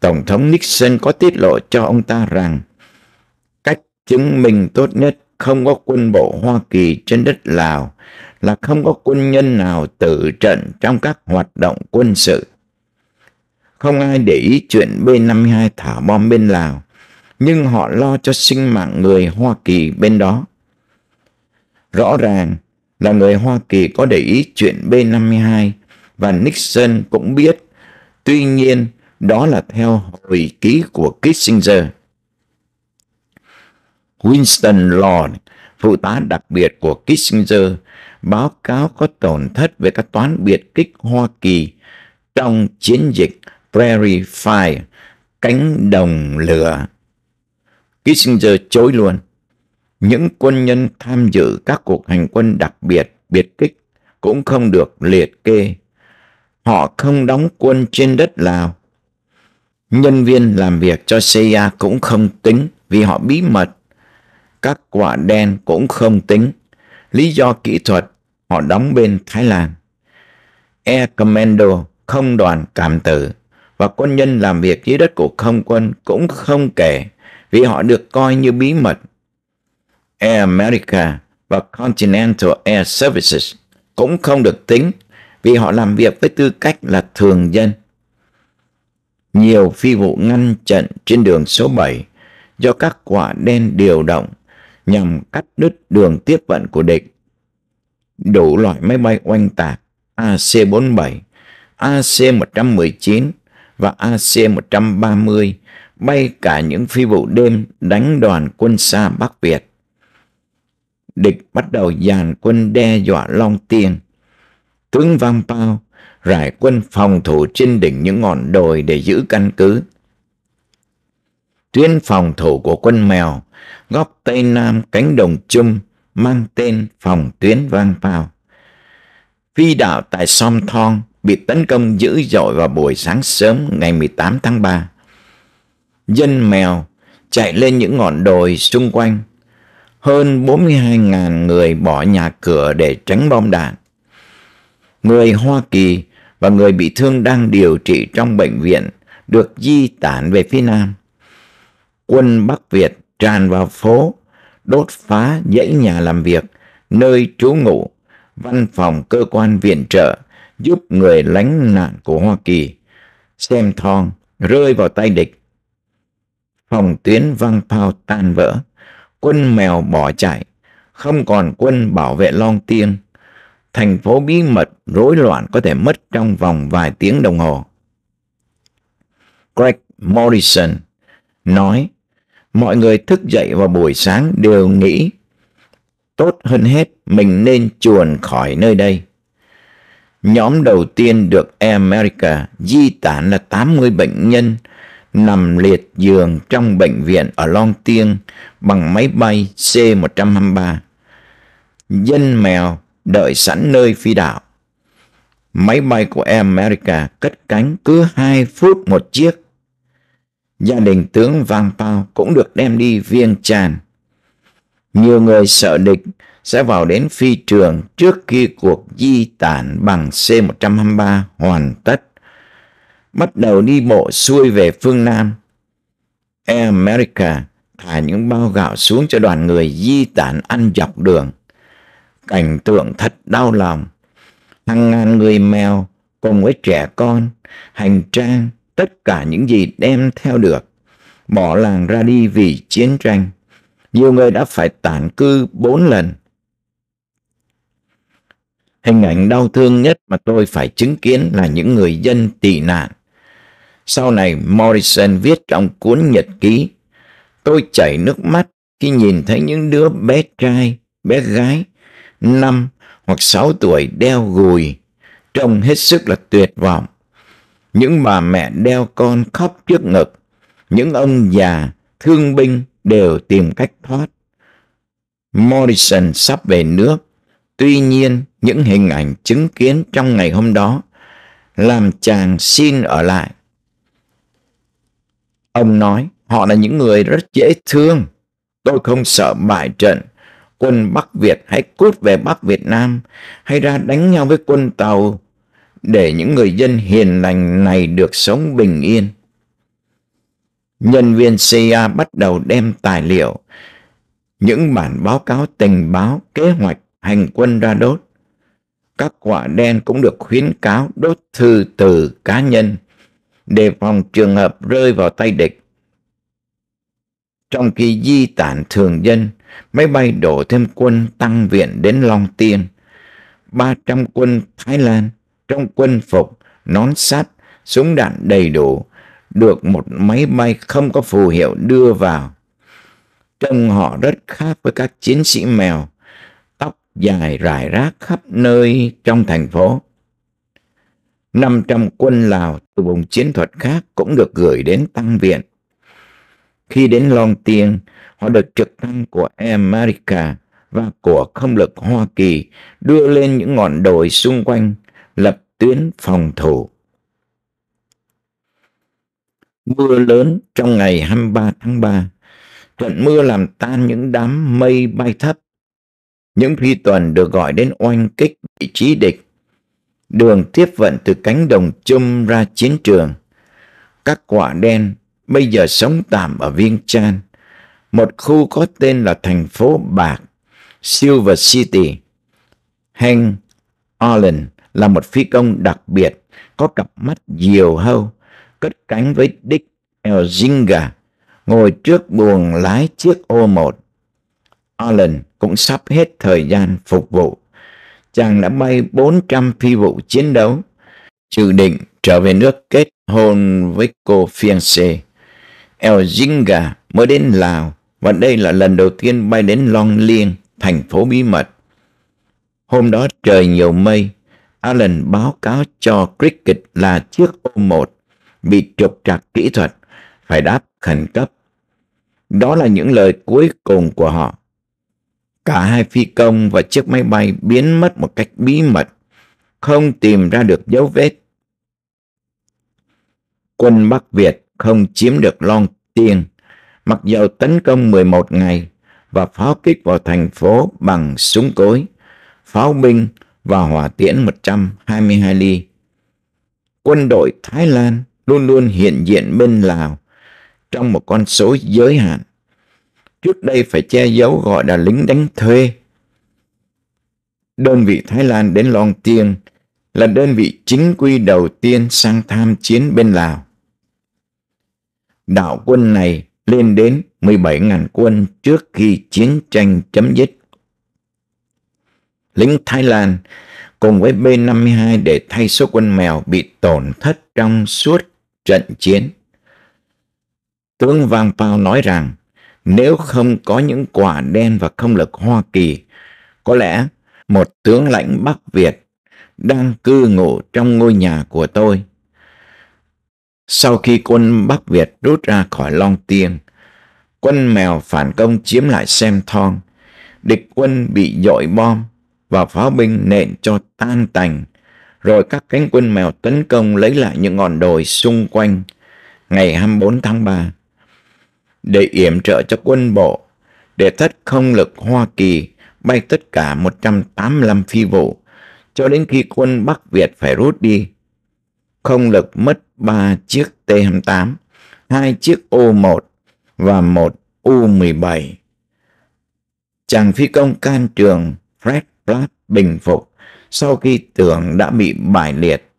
Tổng thống Nixon có tiết lộ cho ông ta rằng cách chứng minh tốt nhất không có quân bộ Hoa Kỳ trên đất Lào là không có quân nhân nào tử trận trong các hoạt động quân sự. Không ai để ý chuyện B-52 thả bom bên Lào, nhưng họ lo cho sinh mạng người Hoa Kỳ bên đó. Rõ ràng là người Hoa Kỳ có để ý chuyện B-52 và Nixon cũng biết. Tuy nhiên, đó là theo hồi ký của Kissinger. Winston Lord, phụ tá đặc biệt của Kissinger, báo cáo có tổn thất về các toán biệt kích Hoa Kỳ trong chiến dịch Prairie Fire, cánh đồng lửa. Kissinger chối luôn. Những quân nhân tham dự các cuộc hành quân đặc biệt, biệt kích cũng không được liệt kê. Họ không đóng quân trên đất Lào. Nhân viên làm việc cho CIA cũng không tính vì họ bí mật. Các quả đen cũng không tính. Lý do kỹ thuật họ đóng bên Thái Lan. Air Commando không đoàn cảm tử và quân nhân làm việc dưới đất của không quân cũng không kể vì họ được coi như bí mật. Air America và Continental Air Services cũng không được tính vì họ làm việc với tư cách là thường dân. Nhiều phi vụ ngăn chặn trên đường số 7 do các quả đen điều động nhằm cắt đứt đường tiếp vận của địch. Đủ loại máy bay oanh tạc AC-47, AC-119 và AC-130 bay cả những phi vụ đêm đánh đoàn quân xa Bắc Việt. Địch bắt đầu dàn quân đe dọa Long Tiên. Tướng Vang Pao rải quân phòng thủ trên đỉnh những ngọn đồi để giữ căn cứ. Tuyến phòng thủ của quân mèo góc Tây Nam cánh đồng chung mang tên phòng tuyến Vang Pao. Phi đạo tại Som Thong bị tấn công dữ dội vào buổi sáng sớm ngày 18 tháng 3. Dân mèo chạy lên những ngọn đồi xung quanh. Hơn 42.000 người bỏ nhà cửa để tránh bom đạn. Người Hoa Kỳ và người bị thương đang điều trị trong bệnh viện được di tản về phía Nam. Quân Bắc Việt tràn vào phố, đốt phá dãy nhà làm việc, nơi trú ngụ, văn phòng cơ quan viện trợ giúp người lánh nạn của Hoa Kỳ. xem thong rơi vào tay địch. Phòng tuyến văng phao tan vỡ, quân mèo bỏ chạy, không còn quân bảo vệ Long Tiên. Thành phố bí mật rối loạn có thể mất trong vòng vài tiếng đồng hồ. Greg Morrison nói mọi người thức dậy vào buổi sáng đều nghĩ tốt hơn hết mình nên chuồn khỏi nơi đây. Nhóm đầu tiên được America di tản là 80 bệnh nhân nằm liệt giường trong bệnh viện ở Long Tiên bằng máy bay C-123. Dân mèo đợi sẵn nơi phi đạo. Máy bay của America cất cánh cứ 2 phút một chiếc. Gia đình tướng Vang Pao cũng được đem đi viên tràn. Nhiều người sợ địch sẽ vào đến phi trường trước khi cuộc di tản bằng C-123 hoàn tất. Bắt đầu đi bộ xuôi về phương Nam. Air America thả những bao gạo xuống cho đoàn người di tản ăn dọc đường. Cảnh tượng thật đau lòng. Hàng ngàn người mèo cùng với trẻ con, hành trang, tất cả những gì đem theo được. Bỏ làng ra đi vì chiến tranh. Nhiều người đã phải tản cư bốn lần. Hình ảnh đau thương nhất mà tôi phải chứng kiến là những người dân tị nạn. Sau này Morrison viết trong cuốn nhật ký, tôi chảy nước mắt khi nhìn thấy những đứa bé trai, bé gái, năm hoặc sáu tuổi đeo gùi, trông hết sức là tuyệt vọng. Những bà mẹ đeo con khóc trước ngực, những ông già, thương binh đều tìm cách thoát. Morrison sắp về nước, tuy nhiên những hình ảnh chứng kiến trong ngày hôm đó làm chàng xin ở lại. Ông nói, họ là những người rất dễ thương. Tôi không sợ bại trận. Quân Bắc Việt hãy cút về Bắc Việt Nam hay ra đánh nhau với quân Tàu để những người dân hiền lành này được sống bình yên. Nhân viên CIA bắt đầu đem tài liệu, những bản báo cáo tình báo, kế hoạch hành quân ra đốt. Các quả đen cũng được khuyến cáo đốt thư từ cá nhân, đề phòng trường hợp rơi vào tay địch. Trong khi di tản thường dân, máy bay đổ thêm quân tăng viện đến Long Tiên. 300 quân Thái Lan trong quân phục, nón sắt, súng đạn đầy đủ, được một máy bay không có phù hiệu đưa vào. Trông họ rất khác với các chiến sĩ mèo, tóc dài rải rác khắp nơi trong thành phố. 500 quân Lào từ vùng chiến thuật khác cũng được gửi đến tăng viện. Khi đến Long Tiên, họ được trực thăng của America và của không lực Hoa Kỳ đưa lên những ngọn đồi xung quanh, lập tuyến phòng thủ. Mưa lớn trong ngày 23 tháng 3, trận mưa làm tan những đám mây bay thấp. Những phi tuần được gọi đến oanh kích vị trí địch. Đường tiếp vận từ cánh đồng chum ra chiến trường. Các quả đen bây giờ sống tạm ở Viên Chan, một khu có tên là thành phố Bạc, Silver City. Hank Allen là một phi công đặc biệt, có cặp mắt diều hâu, cất cánh với Dick Elzinga, ngồi trước buồng lái chiếc O một. Allen cũng sắp hết thời gian phục vụ. Chàng đã bay 400 phi vụ chiến đấu, dự định trở về nước kết hôn với cô fiancé. Elzinga mới đến Lào và đây là lần đầu tiên bay đến Long Liên, thành phố bí mật. Hôm đó trời nhiều mây, Allen báo cáo cho Cricket là chiếc O1 bị trục trặc kỹ thuật, phải đáp khẩn cấp. Đó là những lời cuối cùng của họ. Cả hai phi công và chiếc máy bay biến mất một cách bí mật, không tìm ra được dấu vết. Quân Bắc Việt không chiếm được Long Tiên, mặc dầu tấn công 11 ngày và pháo kích vào thành phố bằng súng cối, pháo binh và hỏa tiễn 122 ly. Quân đội Thái Lan luôn luôn hiện diện bên Lào trong một con số giới hạn. Trước đây phải che giấu gọi là lính đánh thuê. Đơn vị Thái Lan đến Long Tiên là đơn vị chính quy đầu tiên sang tham chiến bên Lào. Đạo quân này lên đến 17.000 quân trước khi chiến tranh chấm dứt. Lính Thái Lan cùng với B-52 để thay số quân mèo bị tổn thất trong suốt trận chiến. Tướng Vang Pao nói rằng nếu không có những quả đen và không lực Hoa Kỳ, có lẽ một tướng lãnh Bắc Việt đang cư ngụ trong ngôi nhà của tôi. Sau khi quân Bắc Việt rút ra khỏi Long Tiên, quân mèo phản công chiếm lại Xem Thong, địch quân bị dội bom và pháo binh nện cho tan tành, rồi các cánh quân mèo tấn công lấy lại những ngọn đồi xung quanh. Ngày 24 tháng 3 để yểm trợ cho quân bộ, để thất không lực Hoa Kỳ bay tất cả 185 phi vụ, cho đến khi quân Bắc Việt phải rút đi. Không lực mất 3 chiếc T-28, hai chiếc U-1 và một U-17. Chàng phi công can trường Fred Platt bình phục sau khi tưởng đã bị bại liệt.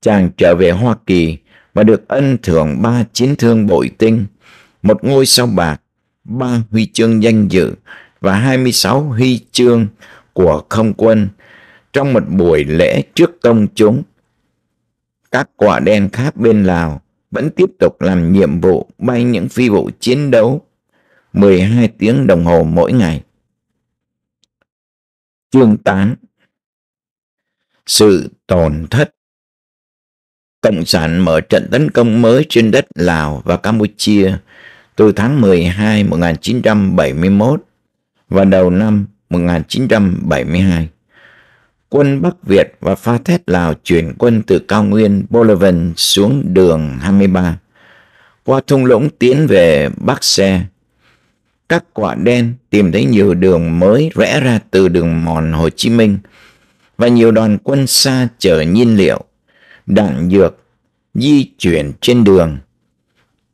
Chàng trở về Hoa Kỳ và được ân thưởng ba chiến thương bội tinh, một ngôi sao bạc, ba huy chương danh dự và 26 huy chương của không quân trong một buổi lễ trước công chúng. Các quả đen khác bên Lào vẫn tiếp tục làm nhiệm vụ bay những phi vụ chiến đấu 12 tiếng đồng hồ mỗi ngày. Chương 8 Sự tổn thất Cộng sản mở trận tấn công mới trên đất Lào và Campuchia từ tháng 12 1971 và đầu năm 1972. Quân Bắc Việt và pha thét Lào chuyển quân từ cao nguyên Bolivan xuống đường 23, qua thung lũng tiến về Bắc Xe. Các quả đen tìm thấy nhiều đường mới rẽ ra từ đường mòn Hồ Chí Minh và nhiều đoàn quân xa chở nhiên liệu, đạn dược, di chuyển trên đường.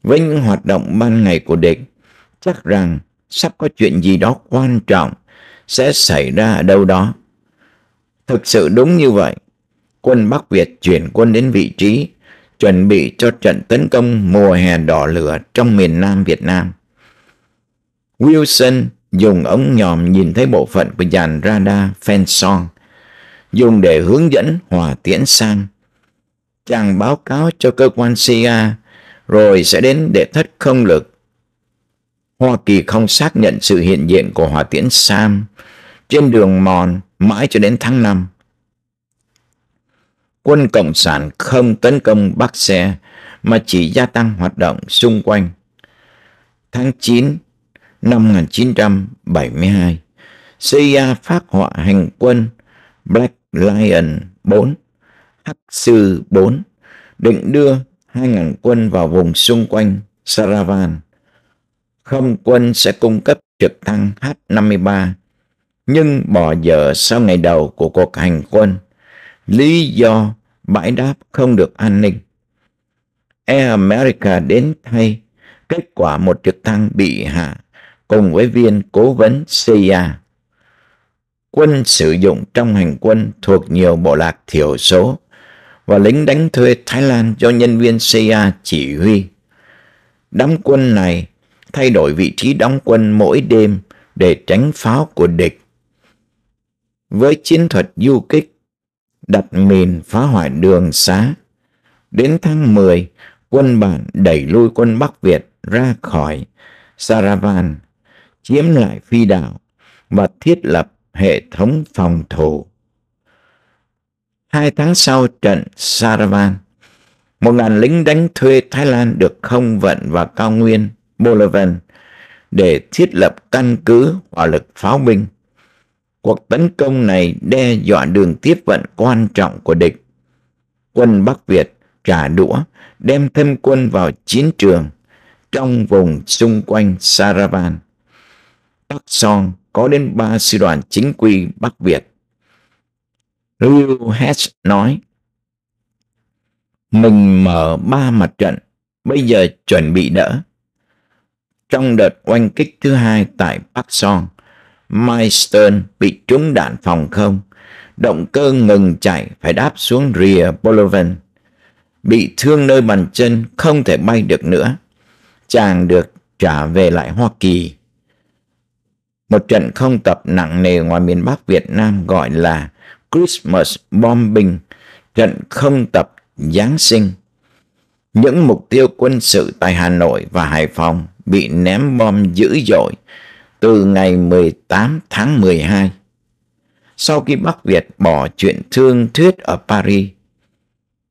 Với những hoạt động ban ngày của địch, chắc rằng sắp có chuyện gì đó quan trọng sẽ xảy ra ở đâu đó. Thực sự đúng như vậy. Quân Bắc Việt chuyển quân đến vị trí, chuẩn bị cho trận tấn công mùa hè đỏ lửa trong miền Nam Việt Nam. Wilson dùng ống nhòm nhìn thấy bộ phận của dàn radar Fenson, dùng để hướng dẫn hỏa tiễn sang. Chàng báo cáo cho cơ quan CIA, rồi sẽ đến để thất không lực Hoa Kỳ không xác nhận sự hiện diện của hỏa tiễn Sam trên đường mòn mãi cho đến tháng 5. Quân Cộng sản không tấn công Bắc Xe mà chỉ gia tăng hoạt động xung quanh. Tháng 9 năm 1972, CIA phát họa hành quân Black Lion 4, Hắc Sư 4, định đưa 2.000 quân vào vùng xung quanh Saravan không quân sẽ cung cấp trực thăng H-53, nhưng bỏ dở sau ngày đầu của cuộc hành quân. Lý do bãi đáp không được an ninh. Air America đến thay, kết quả một trực thăng bị hạ cùng với viên cố vấn CIA. Quân sử dụng trong hành quân thuộc nhiều bộ lạc thiểu số và lính đánh thuê Thái Lan do nhân viên CIA chỉ huy. Đám quân này thay đổi vị trí đóng quân mỗi đêm để tránh pháo của địch. Với chiến thuật du kích, đặt mìn phá hoại đường xá, đến tháng 10, quân bản đẩy lui quân Bắc Việt ra khỏi Saravan, chiếm lại phi đảo và thiết lập hệ thống phòng thủ. Hai tháng sau trận Saravan, một ngàn lính đánh thuê Thái Lan được không vận vào cao nguyên Bolivar để thiết lập căn cứ hỏa lực pháo binh. Cuộc tấn công này đe dọa đường tiếp vận quan trọng của địch. Quân Bắc Việt trả đũa đem thêm quân vào chiến trường trong vùng xung quanh Saravan. Bắc Son có đến ba sư đoàn chính quy Bắc Việt. Ryu Hatch nói, Mình mở ba mặt trận, bây giờ chuẩn bị đỡ. Trong đợt oanh kích thứ hai tại Bắc Son, Milestone Stern bị trúng đạn phòng không, động cơ ngừng chạy phải đáp xuống rìa Bolovan Bị thương nơi bàn chân không thể bay được nữa. Chàng được trả về lại Hoa Kỳ. Một trận không tập nặng nề ngoài miền Bắc Việt Nam gọi là Christmas Bombing, trận không tập Giáng sinh. Những mục tiêu quân sự tại Hà Nội và Hải Phòng bị ném bom dữ dội từ ngày 18 tháng 12. Sau khi Bắc Việt bỏ chuyện thương thuyết ở Paris,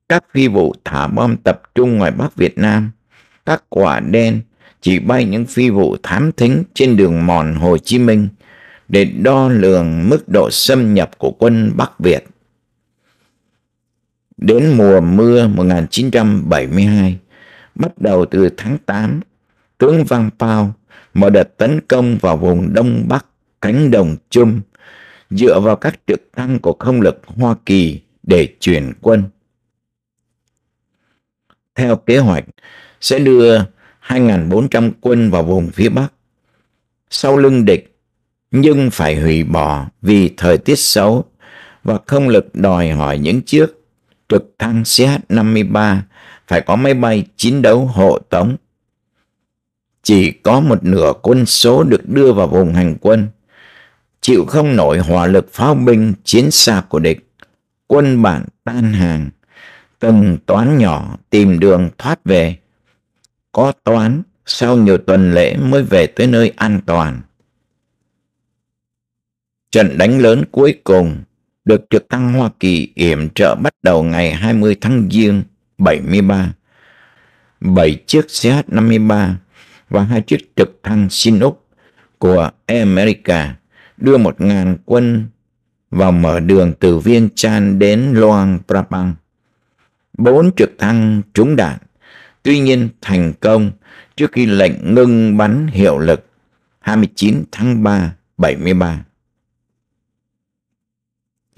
các phi vụ thả bom tập trung ngoài Bắc Việt Nam, các quả đen chỉ bay những phi vụ thám thính trên đường mòn Hồ Chí Minh để đo lường mức độ xâm nhập của quân Bắc Việt. Đến mùa mưa 1972, bắt đầu từ tháng 8, tướng Văn Pao mở đợt tấn công vào vùng Đông Bắc cánh đồng chung dựa vào các trực thăng của không lực Hoa Kỳ để chuyển quân. Theo kế hoạch, sẽ đưa 2.400 quân vào vùng phía Bắc. Sau lưng địch, nhưng phải hủy bỏ vì thời tiết xấu và không lực đòi hỏi những chiếc trực thăng CH-53 phải có máy bay chiến đấu hộ tống. Chỉ có một nửa quân số được đưa vào vùng hành quân, chịu không nổi hỏa lực pháo binh chiến xa của địch. Quân bản tan hàng, từng toán nhỏ tìm đường thoát về. Có toán sau nhiều tuần lễ mới về tới nơi an toàn. Trận đánh lớn cuối cùng được trực thăng Hoa Kỳ yểm trợ bắt đầu ngày 20 tháng Giêng 73. Bảy chiếc CH-53 và hai chiếc trực thăng Chinook của America đưa một ngàn quân vào mở đường từ Viên Chan đến Loang Prabang. Bốn trực thăng trúng đạn, tuy nhiên thành công trước khi lệnh ngưng bắn hiệu lực 29 tháng 3 73.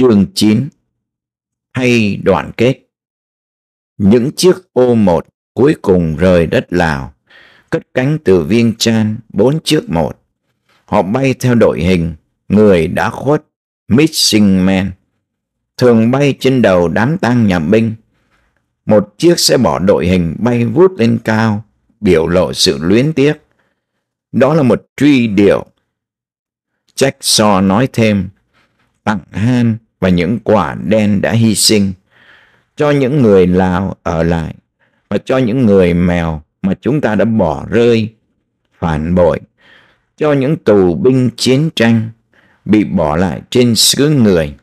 Chương 9 Hay đoàn kết Những chiếc ô một cuối cùng rời đất Lào, cất cánh từ Viên Chan bốn chiếc một. Họ bay theo đội hình, người đã khuất, missing man. Thường bay trên đầu đám tang nhà binh. Một chiếc sẽ bỏ đội hình bay vút lên cao, biểu lộ sự luyến tiếc. Đó là một truy điệu. Jack Shaw nói thêm, tặng Han và những quả đen đã hy sinh cho những người Lào ở lại và cho những người mèo mà chúng ta đã bỏ rơi, phản bội, cho những tù binh chiến tranh bị bỏ lại trên xứ người.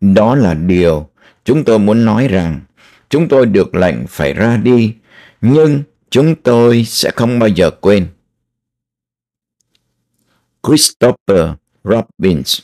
Đó là điều chúng tôi muốn nói rằng chúng tôi được lệnh phải ra đi, nhưng chúng tôi sẽ không bao giờ quên. Christopher Robbins